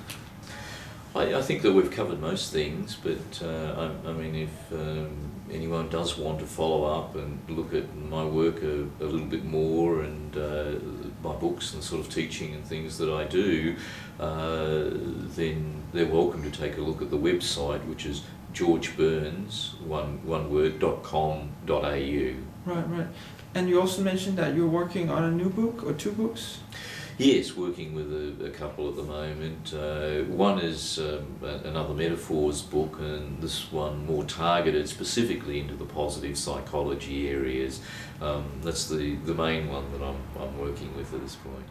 I, I think that we've covered most things, but uh, I, I mean, if um, anyone does want to follow up and look at my work a, a little bit more and uh, my books and sort of teaching and things that I do, uh, then they're welcome to take a look at the website, which is georgeburns, one, one word, dot com, dot au. Right, right. And you also mentioned that you're working on a new book or two books? Yes, working with a, a couple at the moment. Uh, one is um, another metaphors book, and this one more targeted specifically into the positive psychology areas. Um, that's the, the main one that I'm, I'm working with at this point.